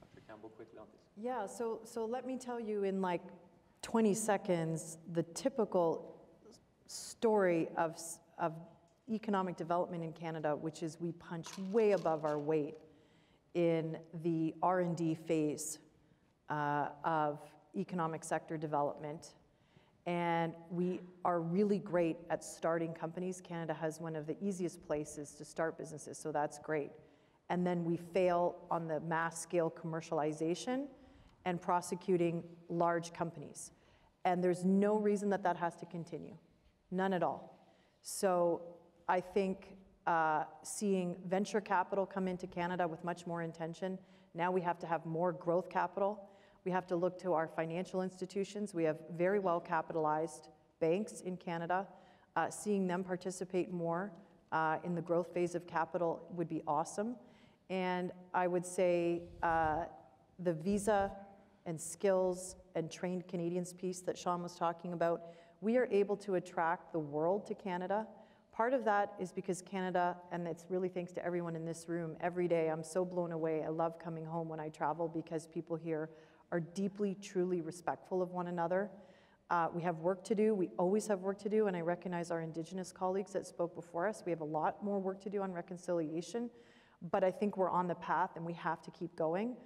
Dr. Campbell, quickly on this. Yeah, so, so let me tell you in like 20 seconds the typical story of, of economic development in Canada, which is we punch way above our weight in the R&D phase uh, of economic sector development and we are really great at starting companies. Canada has one of the easiest places to start businesses, so that's great. And then we fail on the mass scale commercialization and prosecuting large companies. And there's no reason that that has to continue, none at all. So I think uh, seeing venture capital come into Canada with much more intention. Now we have to have more growth capital. We have to look to our financial institutions. We have very well capitalized banks in Canada. Uh, seeing them participate more uh, in the growth phase of capital would be awesome. And I would say uh, the visa and skills and trained Canadians piece that Sean was talking about, we are able to attract the world to Canada. Part of that is because Canada, and it's really thanks to everyone in this room, every day I'm so blown away. I love coming home when I travel because people here are deeply, truly respectful of one another. Uh, we have work to do. We always have work to do, and I recognize our Indigenous colleagues that spoke before us. We have a lot more work to do on reconciliation, but I think we're on the path and we have to keep going.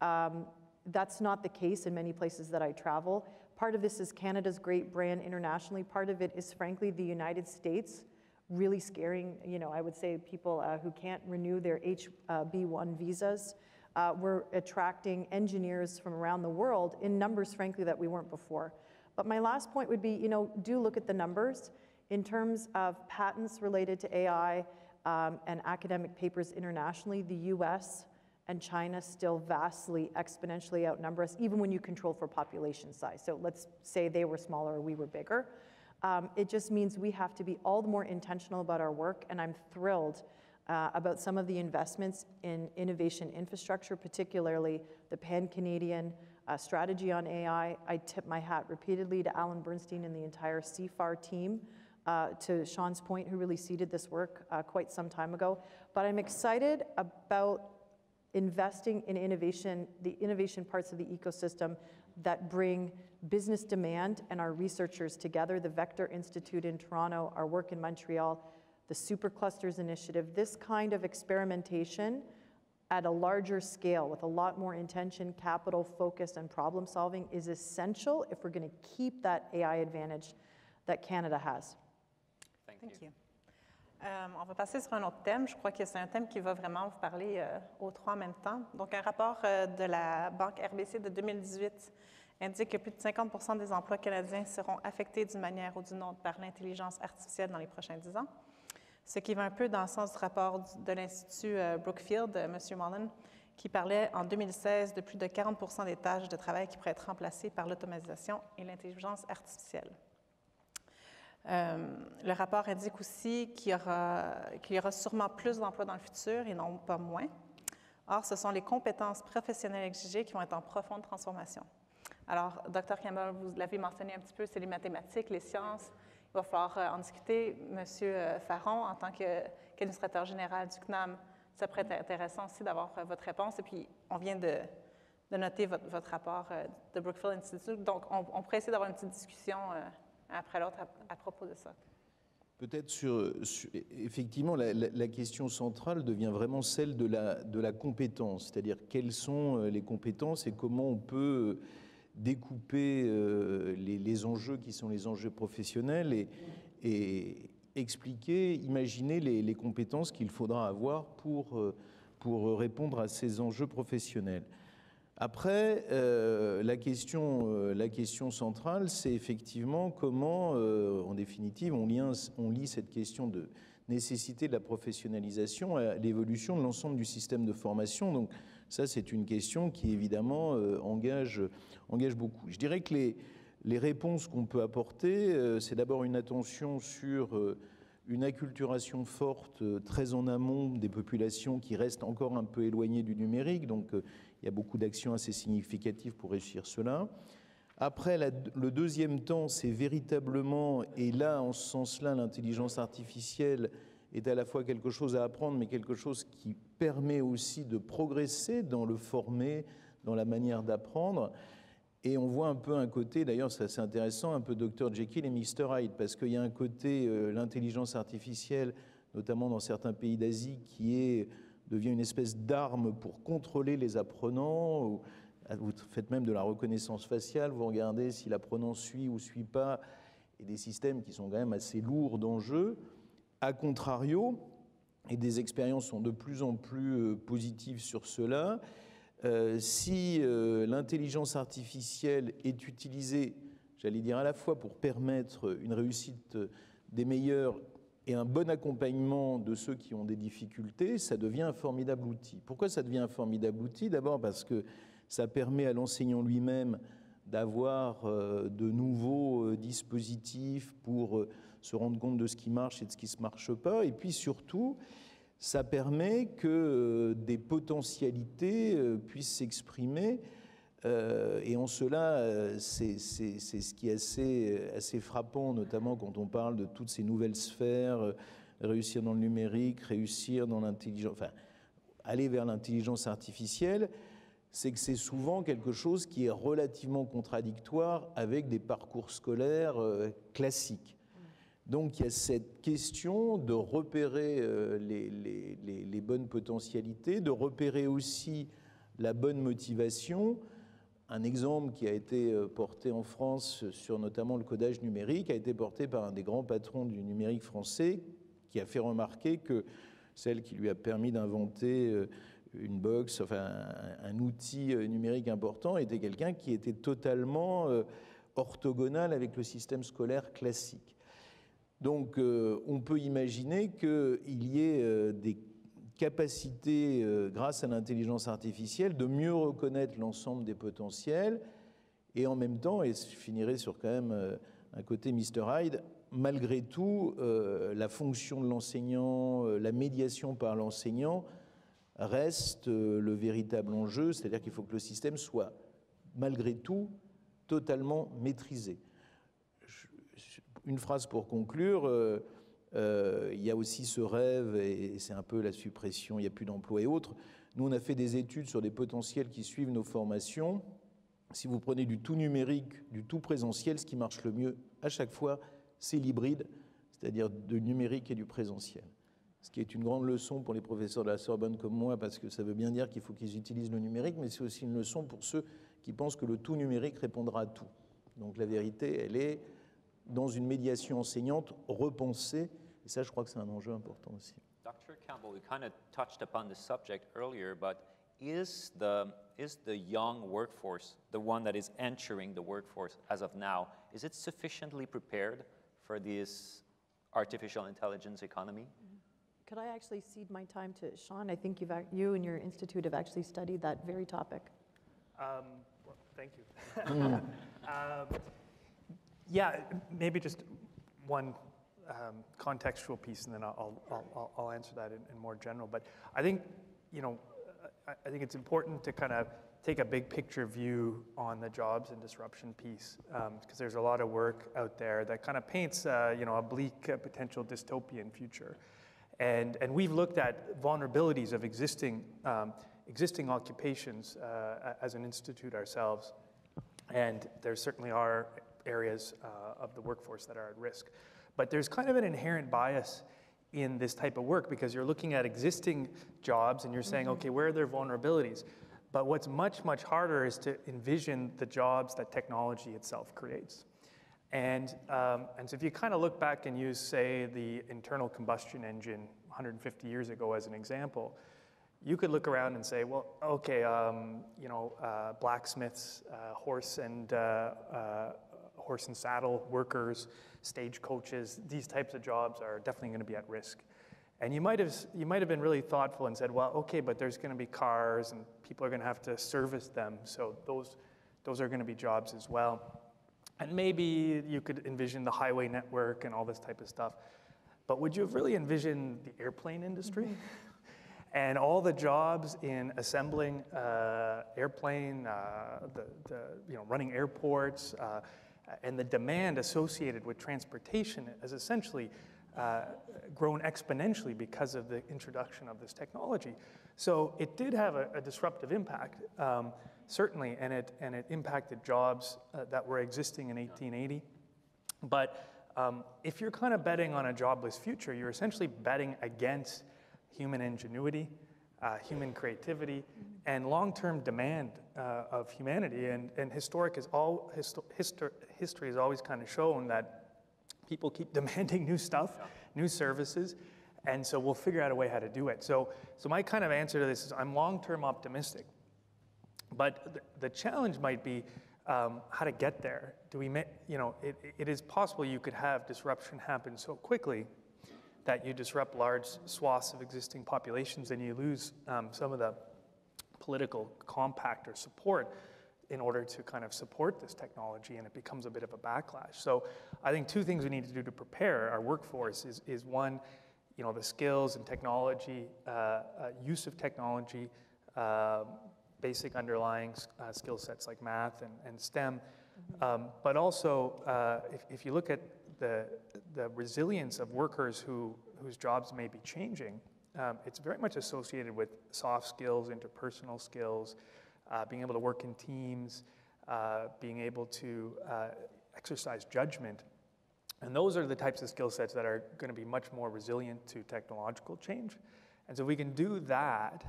Um, that's not the case in many places that I travel. Part of this is Canada's great brand internationally. Part of it is, frankly, the United States really scaring, you know, I would say people uh, who can't renew their HB1 visas. Uh, we're attracting engineers from around the world in numbers, frankly, that we weren't before. But my last point would be, you know, do look at the numbers. In terms of patents related to AI um, and academic papers internationally, the US and China still vastly, exponentially outnumber us, even when you control for population size. So let's say they were smaller or we were bigger. Um, it just means we have to be all the more intentional about our work, and I'm thrilled uh, about some of the investments in innovation infrastructure, particularly the pan-Canadian uh, strategy on AI. I tip my hat repeatedly to Alan Bernstein and the entire CIFAR team, uh, to Sean's point, who really seeded this work uh, quite some time ago. But I'm excited about investing in innovation, the innovation parts of the ecosystem that bring business demand and our researchers together, the Vector Institute in Toronto, our work in Montreal, the Superclusters Initiative, this kind of experimentation at a larger scale with a lot more intention, capital, focus, and problem solving is essential if we're going to keep that AI advantage that Canada has. Thank, Thank you. Euh, on va passer sur un autre thème. Je crois que c'est un thème qui va vraiment vous parler euh, aux trois en même temps. Donc, un rapport euh, de la Banque RBC de 2018 indique que plus de 50 des emplois canadiens seront affectés d'une manière ou d'une autre par l'intelligence artificielle dans les prochains 10 ans. Ce qui va un peu dans le sens du rapport de l'Institut euh, Brookfield, de M. Mullen, qui parlait en 2016 de plus de 40% des tâches de travail qui pourraient être remplacées par l'automatisation et l'intelligence artificielle. Euh, le rapport indique aussi qu'il y, y aura sûrement plus d'emplois dans le futur et non pas moins. Or, ce sont les compétences professionnelles exigées qui vont être en profonde transformation. Alors, Dr. Campbell, vous l'avez mentionné un petit peu, c'est les mathématiques, les sciences. Il va falloir euh, en discuter. Monsieur euh, Faron, en tant qu'administrateur général du CNAM, ça pourrait être intéressant aussi d'avoir euh, votre réponse. Et puis, on vient de, noter votre, rapport de Brookfield Institute. Donc, on, pourrait essayer d'avoir une petite discussion après l'autre à, propos de ça. Peut-être sur, effectivement, la, question centrale devient vraiment celle de la, de la compétence, c'est-à-dire quelles sont les compétences et comment on peut découper euh, les, enjeux qui sont les enjeux professionnels et, expliquer, imaginer les, compétences qu'il faudra avoir pour, euh, pour répondre à ces enjeux professionnels. Après, euh, la, question, la question centrale, c'est effectivement comment, en définitive, on lit, on lit cette question de nécessité de la professionnalisation à l'évolution de l'ensemble du système de formation. Donc, ça, c'est une question qui, évidemment, euh, engage, engage beaucoup. Je dirais que les, les réponses qu'on peut apporter, euh, c'est d'abord une attention sur euh, une acculturation forte, très en amont des populations qui restent encore un peu éloignées du numérique. Donc, il y a beaucoup d'actions assez significatives pour réussir cela. Après, le deuxième temps, c'est véritablement, et là, en ce sens-là, l'intelligence artificielle est à la fois quelque chose à apprendre, mais quelque chose qui permet aussi de progresser dans le former, dans la manière d'apprendre. Et on voit un peu un côté, d'ailleurs c'est assez intéressant, un peu Dr Jekyll et Mr Hyde, parce qu'il y a un côté, euh, l'intelligence artificielle, notamment dans certains pays d'Asie, qui est, devient une espèce d'arme pour contrôler les apprenants. Vous faites même de la reconnaissance faciale, vous regardez si l'apprenant suit ou suit pas, et des systèmes qui sont quand même assez lourds d'enjeux. A contrario, et des expériences sont de plus en plus euh, positives sur cela, euh, si euh, l'intelligence artificielle est utilisée, j'allais dire à la fois pour permettre une réussite des meilleurs Et un bon accompagnement de ceux qui ont des difficultés, ça devient un formidable outil. Pourquoi ça devient un formidable outil? D'abord parce que ça permet à l'enseignant lui-même d'avoir de nouveaux dispositifs pour se rendre compte de ce qui marche et de ce qui ne marche pas. Et puis surtout, ça permet que des potentialités puissent s'exprimer. Et en cela, c'est ce qui est assez, assez frappant, notamment quand on parle de toutes ces nouvelles sphères, réussir dans le numérique, réussir dans l'intelligence, enfin, aller vers l'intelligence artificielle c'est que c'est souvent quelque chose qui est relativement contradictoire avec des parcours scolaires euh, classiques. Donc il y a cette question de repérer euh, les, bonnes potentialités, de repérer aussi la bonne motivation. Un exemple qui a été euh, porté en France sur notamment le codage numérique a été porté par un des grands patrons du numérique français qui a fait remarquer que celle qui lui a permis d'inventer une box, enfin un, outil euh, numérique important, était quelqu'un qui était totalement euh, orthogonal avec le système scolaire classique. Donc euh, on peut imaginer qu'il y ait des capacités, grâce à l'intelligence artificielle, de mieux reconnaître l'ensemble des potentiels et en même temps, et je finirai sur quand même un côté Mr. Hyde, malgré tout, la fonction de l'enseignant, la médiation par l'enseignant, reste euh, le véritable enjeu, c'est-à-dire qu'il faut que le système soit, malgré tout, totalement maîtrisé. Une phrase pour conclure, euh, euh, il y a aussi ce rêve, et c'est un peu la suppression, il n'y a plus d'emploi et autres. Nous, on a fait des études sur des potentiels qui suivent nos formations. Si vous prenez du tout numérique, du tout présentiel, ce qui marche le mieux à chaque fois, c'est l'hybride, c'est-à-dire du numérique et du présentiel ce qui est une grande leçon pour les professeurs de la Sorbonne comme moi, parce que ça veut bien dire qu'il faut qu'ils utilisent le numérique, mais c'est aussi une leçon pour ceux qui pensent que le tout numérique répondra à tout. Donc la vérité, elle est dans une médiation enseignante repensée, et ça, je crois que c'est un enjeu important aussi. Dr. Campbell, we kind of touched upon the subject earlier, but is the, is the young workforce, the one that is entering the workforce as of now, is it sufficiently prepared for this artificial intelligence economy? Could I actually cede my time to Sean? I think you've, you and your institute have actually studied that very topic. Um, well, thank you. um, yeah, maybe just one um, contextual piece, and then I'll, I'll, I'll answer that in, in, more general. But I think, you know, I, think it's important to kind of take a big picture view on the jobs and disruption piece, because um, there's a lot of work out there that kind of paints, uh, you know, a bleak uh, potential dystopian future. And, and we've looked at vulnerabilities of existing, um, existing occupations uh, as an institute ourselves. And there certainly are areas uh, of the workforce that are at risk. But there's kind of an inherent bias in this type of work because you're looking at existing jobs and you're saying, mm-hmm. okay, where are their vulnerabilities? But what's much, much harder is to envision the jobs that technology itself creates. And, um, and so if you kind of look back and use, say, the internal combustion engine 150 years ago as an example, you could look around and say, well, okay, um, you know, uh, blacksmiths, uh, horse and uh, uh horse and saddle workers, stagecoaches, these types of jobs are definitely going to be at risk. And you might have you might have been really thoughtful and said, well, okay, but there's going to be cars and people are going to have to service them, so those those are going to be jobs as well. And maybe you could envision the highway network and all this type of stuff. But would you have really envisioned the airplane industry? Mm-hmm. and all the jobs in assembling uh, airplane, uh, the, the, you know, running airports, uh, and the demand associated with transportation has essentially uh, grown exponentially because of the introduction of this technology. So it did have a, a disruptive impact. Um, certainly, and it, and it impacted jobs uh, that were existing in 1880. But um, if you're kind of betting on a jobless future, you're essentially betting against human ingenuity, uh, human creativity, and long-term demand uh, of humanity. And, and historic is all, histo- histor- history has always kind of shown that people keep demanding new stuff, new services, and so we'll figure out a way how to do it. So, so my kind of answer to this is I'm long-term optimistic. But the, the challenge might be um, how to get there. Do we, you know, it, it is possible you could have disruption happen so quickly that you disrupt large swaths of existing populations and you lose um, some of the political compact or support in order to kind of support this technology and it becomes a bit of a backlash. So I think two things we need to do to prepare our workforce is, is one, you know, the skills and technology, uh, uh, use of technology, uh, basic underlying uh, skill sets like math and, and STEM. Um, but also, uh, if, if you look at the, the resilience of workers who, whose jobs may be changing, um, it's very much associated with soft skills, interpersonal skills, uh, being able to work in teams, uh, being able to uh, exercise judgment. And those are the types of skill sets that are going to be much more resilient to technological change. And so, if we can do that,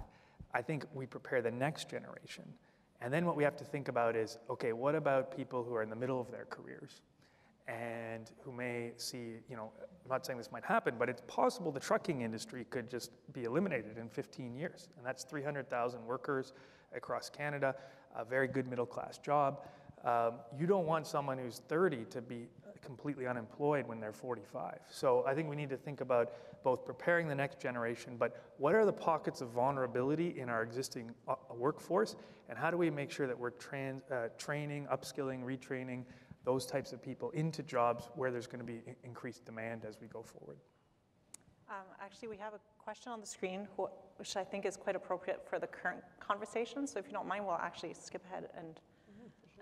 I think we prepare the next generation. And then what we have to think about is okay, what about people who are in the middle of their careers and who may see, you know, I'm not saying this might happen, but it's possible the trucking industry could just be eliminated in 15 years. And that's 300,000 workers across Canada, a very good middle class job. Um, you don't want someone who's 30 to be completely unemployed when they're 45. So I think we need to think about both preparing the next generation, but what are the pockets of vulnerability in our existing uh, workforce, and how do we make sure that we're trans, uh, training, upskilling, retraining those types of people into jobs where there's going to be increased demand as we go forward? Um, actually, we have a question on the screen, which I think is quite appropriate for the current conversation. So if you don't mind, we'll actually skip ahead and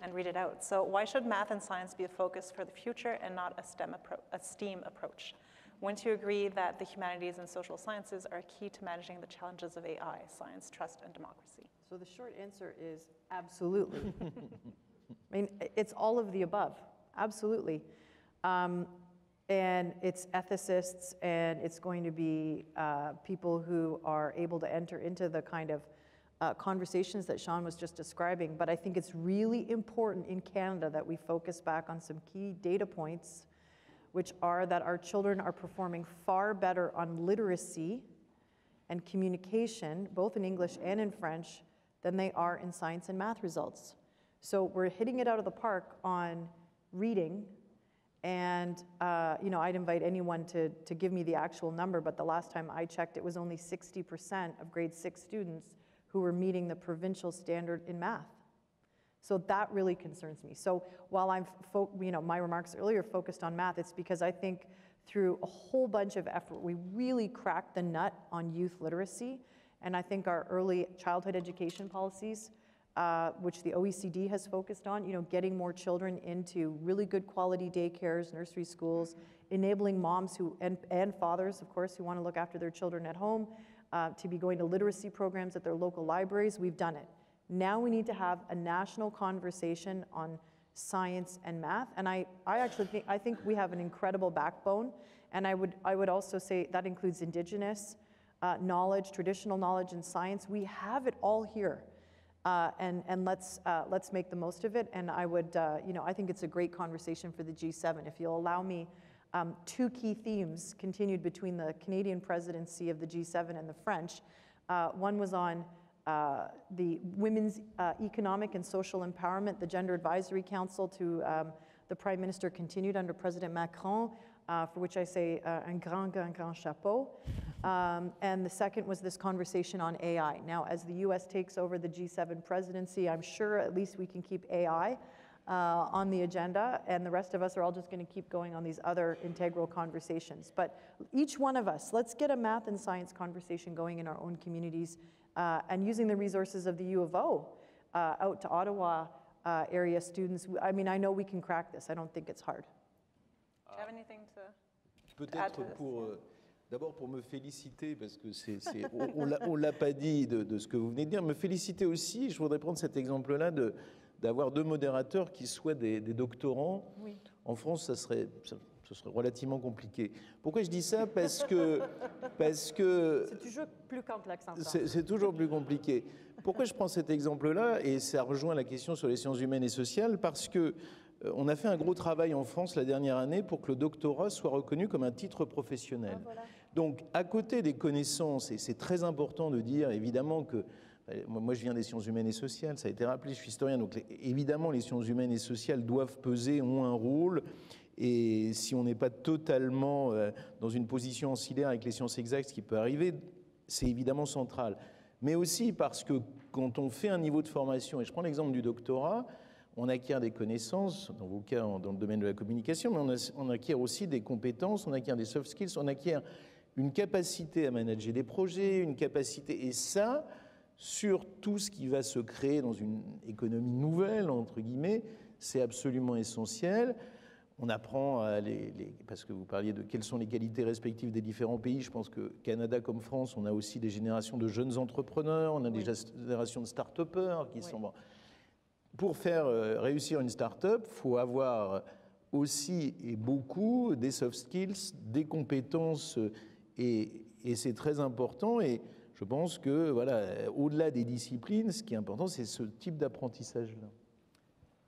and read it out. So why should math and science be a focus for the future and not a STEM, appro a STEAM approach? Wouldn't you agree that the humanities and social sciences are key to managing the challenges of AI, science, trust, and democracy? So the short answer is absolutely. I mean, it's all of the above, absolutely. Um, and it's ethicists and it's going to be uh, people who are able to enter into the kind of uh, conversations that Sean was just describing, but I think it's really important in Canada that we focus back on some key data points, which are that our children are performing far better on literacy and communication, both in English and in French, than they are in science and math results. So we're hitting it out of the park on reading. And, uh, you know, I'd invite anyone to, to give me the actual number, but the last time I checked, it was only 60% of grade six students who were meeting the provincial standard in math. So that really concerns me. So while I'm, you know, my remarks earlier focused on math, it's because I think through a whole bunch of effort, we really cracked the nut on youth literacy. And I think our early childhood education policies, uh, which the OECD has focused on, you know, getting more children into really good quality daycares, nursery schools, enabling moms who, and, and fathers, of course, who want to look after their children at home, uh, to be going to literacy programs at their local libraries. We've done it. Now we need to have a national conversation on science and math. And I, I actually think, I think we have an incredible backbone. And I would, I would also say that includes indigenous uh, knowledge, traditional knowledge and science. We have it all here. Uh, and, and let's, uh, let's make the most of it. And I would, uh, you know, I think it's a great conversation for the G7. If you'll allow me um, two key themes continued between the Canadian presidency of the G7 and the French. Uh, one was on uh, the women's uh, economic and social empowerment, the Gender Advisory Council to um, the Prime Minister continued under President Macron, uh, for which I say uh, un grand, grand, grand chapeau. Um, and the second was this conversation on AI. Now, as the US takes over the G7 presidency, I'm sure at least we can keep AI uh, on the agenda, and the rest of us are all just going to keep going on these other integral conversations. But each one of us, let's get a math and science conversation going in our own communities uh, and using the resources of the U of O uh, out to Ottawa uh, area students. I mean, I know we can crack this. I don't think it's hard. Do you have anything to, Peut-être pour. Euh, d'abord pour me féliciter, parce que c'est, on ne l'a pas dit de, de, ce que vous venez de dire, me féliciter aussi, je voudrais prendre cet exemple-là de, d'avoir deux modérateurs qui soient des, doctorants. En France, ça serait, ce serait relativement compliqué. Pourquoi je dis ça? Parce que... Parce que c'est toujours plus complexe. C'est toujours plus compliqué. Pourquoi je prends cet exemple-là? Et ça rejoint la question sur les sciences humaines et sociales, parce que on a fait un gros travail en France la dernière année pour que le doctorat soit reconnu comme un titre professionnel. Ah, Donc, à côté des connaissances, et c'est très important de dire évidemment que euh, moi, je viens des sciences humaines et sociales, ça a été rappelé, je suis historien, donc évidemment, les sciences humaines et sociales doivent peser, ont un rôle. Et si on n'est pas totalement euh, dans une position ancillaire avec les sciences exactes, ce qui peut arriver, c'est évidemment central. Mais aussi parce que quand on fait un niveau de formation, et je prends l'exemple du doctorat, on acquiert des connaissances, dans vos cas dans le domaine de la communication, mais on, acquiert aussi des compétences, on acquiert des soft skills, on acquiert une capacité à manager des projets, une capacité, et ça, sur tout ce qui va se créer dans une économie nouvelle, entre guillemets, c'est absolument essentiel. On apprend, les, parce que vous parliez de quelles sont les qualités respectives des différents pays, je pense que Canada comme France, on a aussi des générations de jeunes entrepreneurs, on a des générations de start-upers qui sont pour faire euh, réussir une start-up, il faut avoir aussi et beaucoup des soft skills, des compétences, euh, et, c'est très important. Et je pense que, voilà, au-delà des disciplines, ce qui est important, c'est ce type d'apprentissage-là.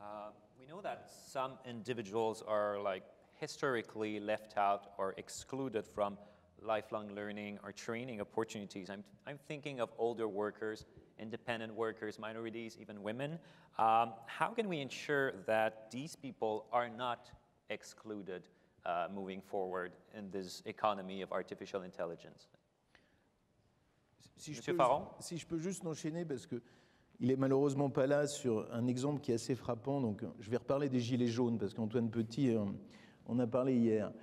Uh, we know that some individuals are like historically left out or excluded from lifelong learning or training opportunities. I'm, I'm thinking of older workers independent workers, minorities, even women. Um, how can we ensure that these people are not excluded uh, moving forward in this economy of artificial intelligence? Si Monsieur je, peux, Faron si je peux juste enchaîner, parce que il est malheureusement pas là sur un exemple qui est assez frappant. Donc, je vais reparler des gilets jaunes parce qu'Antoine Petit euh, en a parlé hier.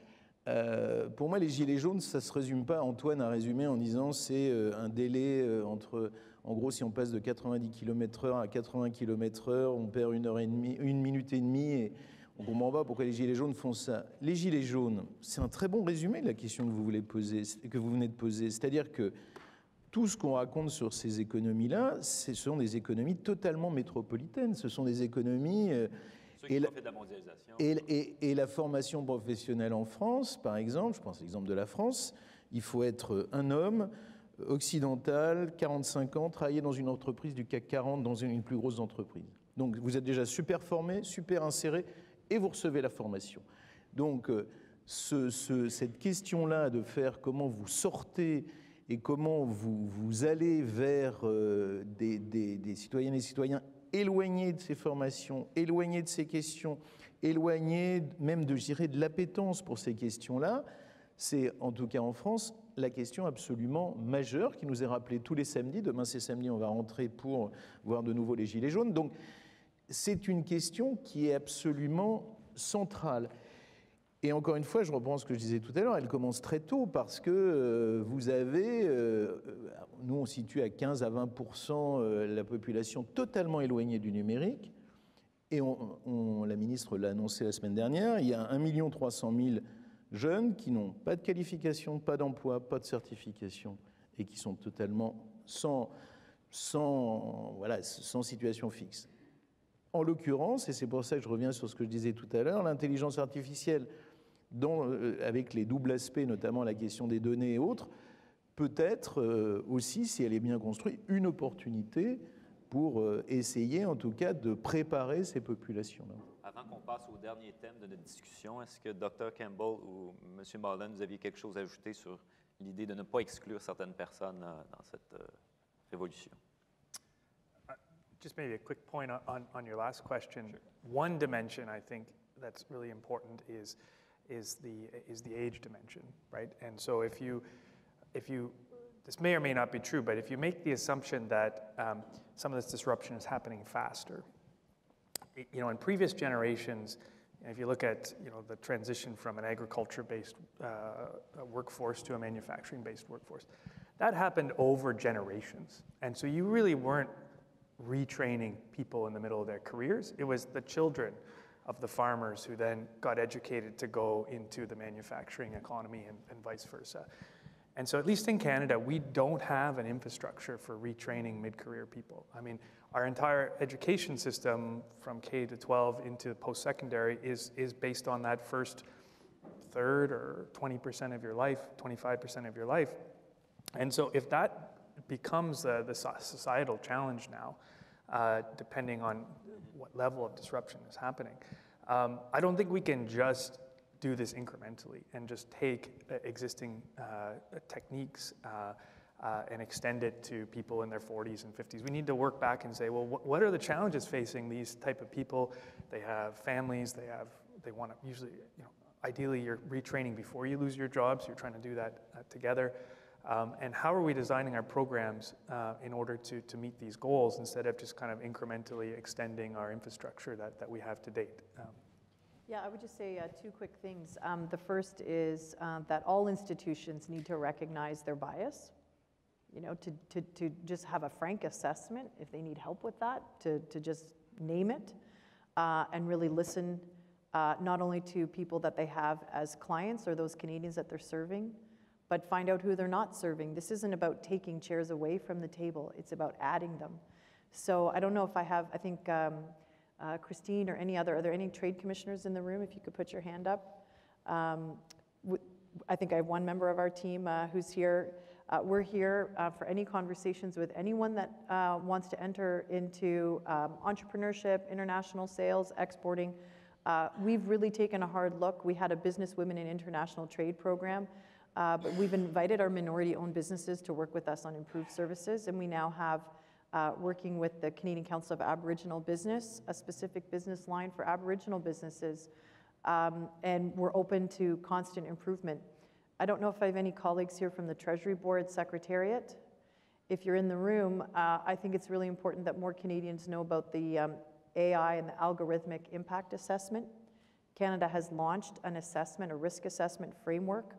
Euh, pour moi, les gilets jaunes, ça se résume pas. Antoine a résumé en disant c'est euh, un délai euh, entre en gros, si on passe de 90 km/h à 80 km/h, on perd une heure et demie, une minute et demie, et on ne comprend pas pourquoi les gilets jaunes font ça. Les gilets jaunes, c'est un très bon résumé de la question que vous venez de poser. C'est-à-dire que tout ce qu'on raconte sur ces économies-là, ce sont des économies totalement métropolitaines. Ce sont des économies. Euh, et, la, de la mondialisation. Et, et, la formation professionnelle en France, par exemple, je pense l'exemple de la France, il faut être un homme, occidental, 45 ans, travailler dans une entreprise du CAC 40, dans une, plus grosse entreprise. Donc vous êtes déjà super formé, super inséré, et vous recevez la formation. Donc euh, cette question-là de faire comment vous sortez et comment vous, vous allez vers euh, des, des, citoyennes et citoyens éloignés de ces formations, éloignés de ces questions, éloignés même de, je de l'appétence pour ces questions-là, c'est en tout cas en France la question absolument majeure qui nous est rappelée tous les samedis. Demain, c'est samedi, on va rentrer pour voir de nouveau les Gilets jaunes. Donc, c'est une question qui est absolument centrale. Et encore une fois, je reprends ce que je disais tout à l'heure, elle commence très tôt parce que euh, vous avez, euh, nous on situe à 15 à 20% euh, la population totalement éloignée du numérique. Et la ministre l'a annoncé la semaine dernière, il y a 1 300 000 jeunes qui n'ont pas de qualification, pas d'emploi, pas de certification et qui sont totalement sans situation fixe. En l'occurrence, et c'est pour ça que je reviens sur ce que je disais tout à l'heure, l'intelligence artificielle, dont, euh, avec les doubles aspects, notamment la question des données et autres, peut être euh, aussi, si elle est bien construite, une opportunité pour euh, essayer en tout cas de préparer ces populations-là avant qu'on passe au dernier thème de notre discussion, est-ce que Dr. Campbell ou M. Mullen, vous aviez quelque chose à ajouter sur l'idée de ne pas exclure certaines personnes euh, dans cette euh, révolution? Uh, just maybe a quick point on, on your last question. Sure. One dimension I think that's really important is, is, the, is the age dimension, right? And so if you, if you, this may or may not be true, but if you make the assumption that um, some of this disruption is happening faster, you know, in previous generations, if you look at you know, the transition from an agriculture-based uh, workforce to a manufacturing-based workforce, that happened over generations. And so you really weren't retraining people in the middle of their careers. It was the children of the farmers who then got educated to go into the manufacturing economy and, and vice versa. And so, at least in Canada, we don't have an infrastructure for retraining mid career people. I mean, our entire education system from K to 12 into post secondary is, is based on that first third or 20% of your life, 25% of your life. And so, if that becomes the, the societal challenge now, uh, depending on what level of disruption is happening, um, I don't think we can just do this incrementally and just take uh, existing uh, techniques uh, uh, and extend it to people in their 40s and 50s. We need to work back and say, well, wh- what are the challenges facing these type of people? They have families. They have. They want to usually, you know, ideally, you're retraining before you lose your job, so you're trying to do that together. Um, and how are we designing our programs uh, in order to, to meet these goals instead of just kind of incrementally extending our infrastructure that, that we have to date? Um, yeah, I would just say uh, two quick things. Um, the first is uh, that all institutions need to recognize their bias, you know, to, to, to just have a frank assessment if they need help with that, to, to just name it uh, and really listen uh, not only to people that they have as clients or those Canadians that they're serving, but find out who they're not serving. This isn't about taking chairs away from the table, it's about adding them. So I don't know if I have, I think um, uh, Christine or any other, are there any trade commissioners in the room? If you could put your hand up. Um, I think I have one member of our team uh, who's here. Uh, we're here uh, for any conversations with anyone that uh, wants to enter into um, entrepreneurship, international sales, exporting. Uh, we've really taken a hard look. We had a Business Women in International Trade program uh, but we've invited our minority-owned businesses to work with us on improved services, and we now have, uh, working with the Canadian Council of Aboriginal Business, a specific business line for Aboriginal businesses, um, and we're open to constant improvement. I don't know if I have any colleagues here from the Treasury Board Secretariat. If you're in the room, uh, I think it's really important that more Canadians know about the um, AI and the algorithmic impact assessment. Canada has launched an assessment, a risk assessment framework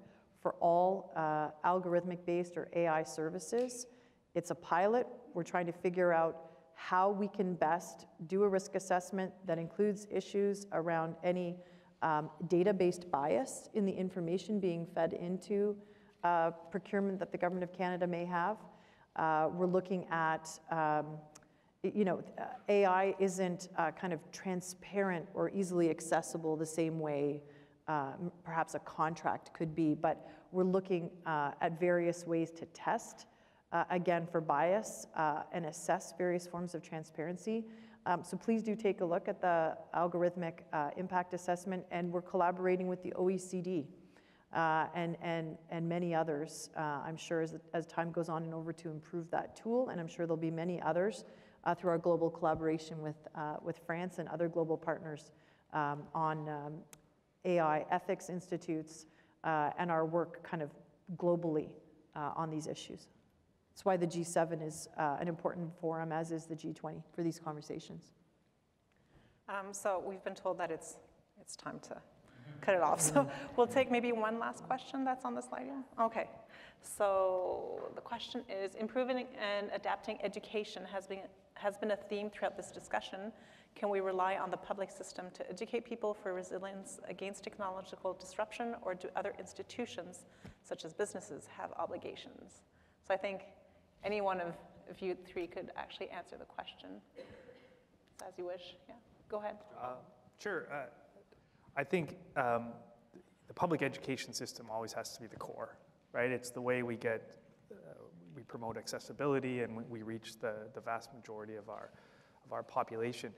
for all uh, algorithmic based or AI services. It's a pilot. We're trying to figure out how we can best do a risk assessment that includes issues around any um, data based bias in the information being fed into uh, procurement that the Government of Canada may have. Uh, we're looking at um, you know, AI isn't uh, kind of transparent or easily accessible the same way uh, perhaps a contract could be, but we're looking uh, at various ways to test, uh, again, for bias uh, and assess various forms of transparency. Um, so please do take a look at the algorithmic impact assessment, and we're collaborating with the OECD and, and, and many others, I'm sure, as, as time goes on in order to improve that tool, and I'm sure there'll be many others through our global collaboration with, with France and other global partners um, on um, AI ethics institutes, uh, and our work kind of globally uh, on these issues. That's why the G7 is uh, an important forum, as is the G20, for these conversations. Um, so we've been told that it's, it's time to cut it off. So we'll take maybe one last question that's on the slide. Yeah? Okay. So the question is, improving and adapting education has been, has been a theme throughout this discussion. Can we rely on the public system to educate people for resilience against technological disruption, or do other institutions, such as businesses, have obligations? So I think any one of, you three could actually answer the question as you wish. Yeah, go ahead. Uh, sure. Uh, I think um, the public education system always has to be the core, right? It's the way we get, uh, we promote accessibility and we, we reach the, the vast majority of our, of our population.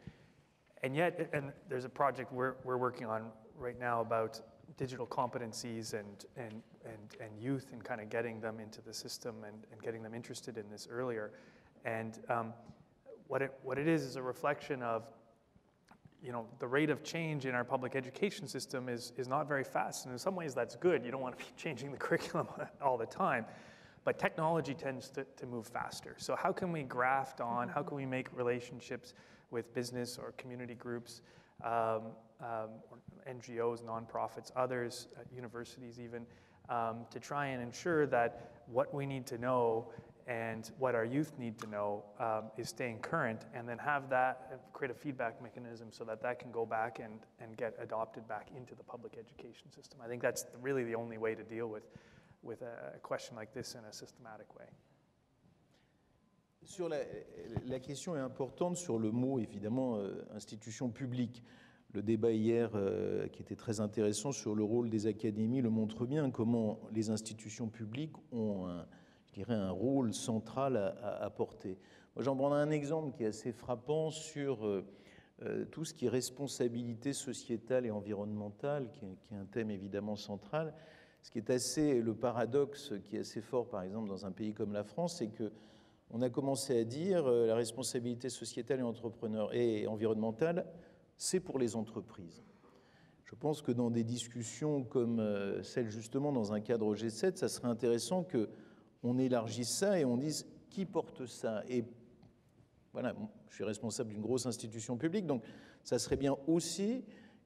And yet, and there's a project we're, we're working on right now about digital competencies and, and, and, and youth and kind of getting them into the system and, and getting them interested in this earlier. And um, what, it, what it is is a reflection of you know, the rate of change in our public education system is, is not very fast. And in some ways, that's good. You don't want to be changing the curriculum all the time. But technology tends to, to move faster. So, how can we graft on? How can we make relationships with business or community groups, um, um, NGOs, nonprofits, others, uh, universities even, um, to try and ensure that what we need to know and what our youth need to know um, is staying current, and then have that uh, create a feedback mechanism so that that can go back and, and get adopted back into the public education system. I think that's really the only way to deal with, with a question like this in a systematic way. La, question est importante sur le mot, évidemment, euh, institution publique. Le débat hier, euh, qui était très intéressant sur le rôle des académies, le montre bien comment les institutions publiques ont, un, je dirais, un rôle central à, apporter. Moi, j'en prends un exemple qui est assez frappant sur euh, tout ce qui est responsabilité sociétale et environnementale, qui est, qui est, un thème évidemment central. Ce qui est assez, le paradoxe qui est assez fort, par exemple, dans un pays comme la France, c'est que on a commencé à dire euh, la responsabilité sociétale et, entrepreneur et environnementale, c'est pour les entreprises. je pense que dans des discussions comme euh, celle justement dans un cadre G7, ça serait intéressant que on élargisse ça et on dise qui porte ça. Et voilà, je suis responsable d'une grosse institution publique, donc ça serait bien aussi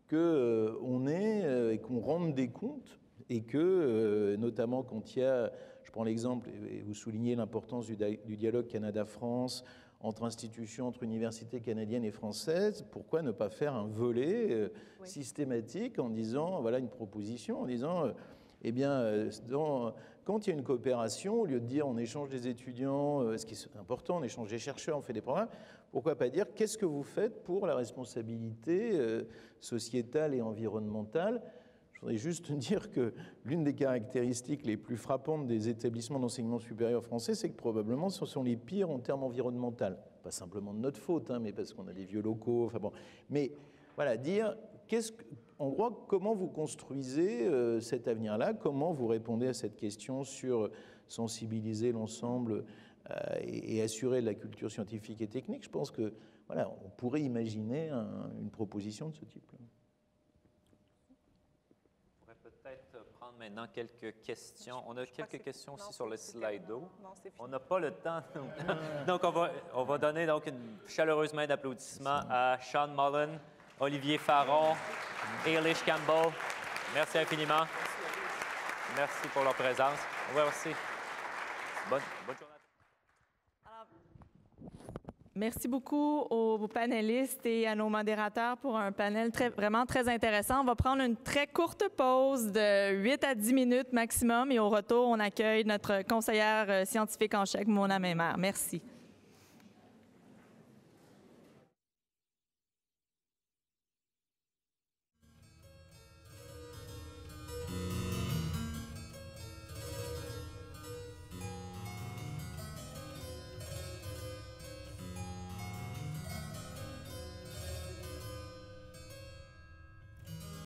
qu'on euh, ait euh, et qu'on rende des comptes et que, notamment quand il y a, prends l'exemple, et vous soulignez l'importance du, du, dialogue Canada-France, entre institutions, entre universités canadiennes et françaises, pourquoi ne pas faire un volet oui. systématique en disant, voilà une proposition, en disant, eh bien, dans, quand il y a une coopération, au lieu de dire on échange des étudiants, ce qui est important, on échange des chercheurs, on fait des programmes, pourquoi pas dire qu'est-ce que vous faites pour la responsabilité sociétale et environnementale Je voudrais juste dire que l'une des caractéristiques les plus frappantes des établissements d'enseignement supérieur français, c'est que probablement ce sont les pires en termes environnementaux. Pas simplement de notre faute, hein, mais parce qu'on a des vieux locaux. Enfin bon. Mais voilà, dire qu'est-ce que, en gros, comment vous construisez euh, cet avenir-là? Comment vous répondez à cette question sur sensibiliser l'ensemble euh, et, et, assurer la culture scientifique et technique? Je pense que voilà, on pourrait imaginer un, une proposition de ce type. On pourrait peut-être prendre maintenant quelques questions. On a quelques questions aussi sur le Slido. On n'a pas le temps. donc, on va, on va donner donc une chaleureuse main d'applaudissement à Sean Mullen, Olivier Faron, Eilish Campbell. Merci infiniment. Merci pour leur présence. Merci. Bonne, bonne journée. Merci beaucoup aux panélistes et à nos modérateurs pour un panel vraiment très intéressant. On va prendre une très courte pause de 8 à 10 minutes maximum et au retour, on accueille notre conseillère scientifique en chef, Mona Mémère. Merci.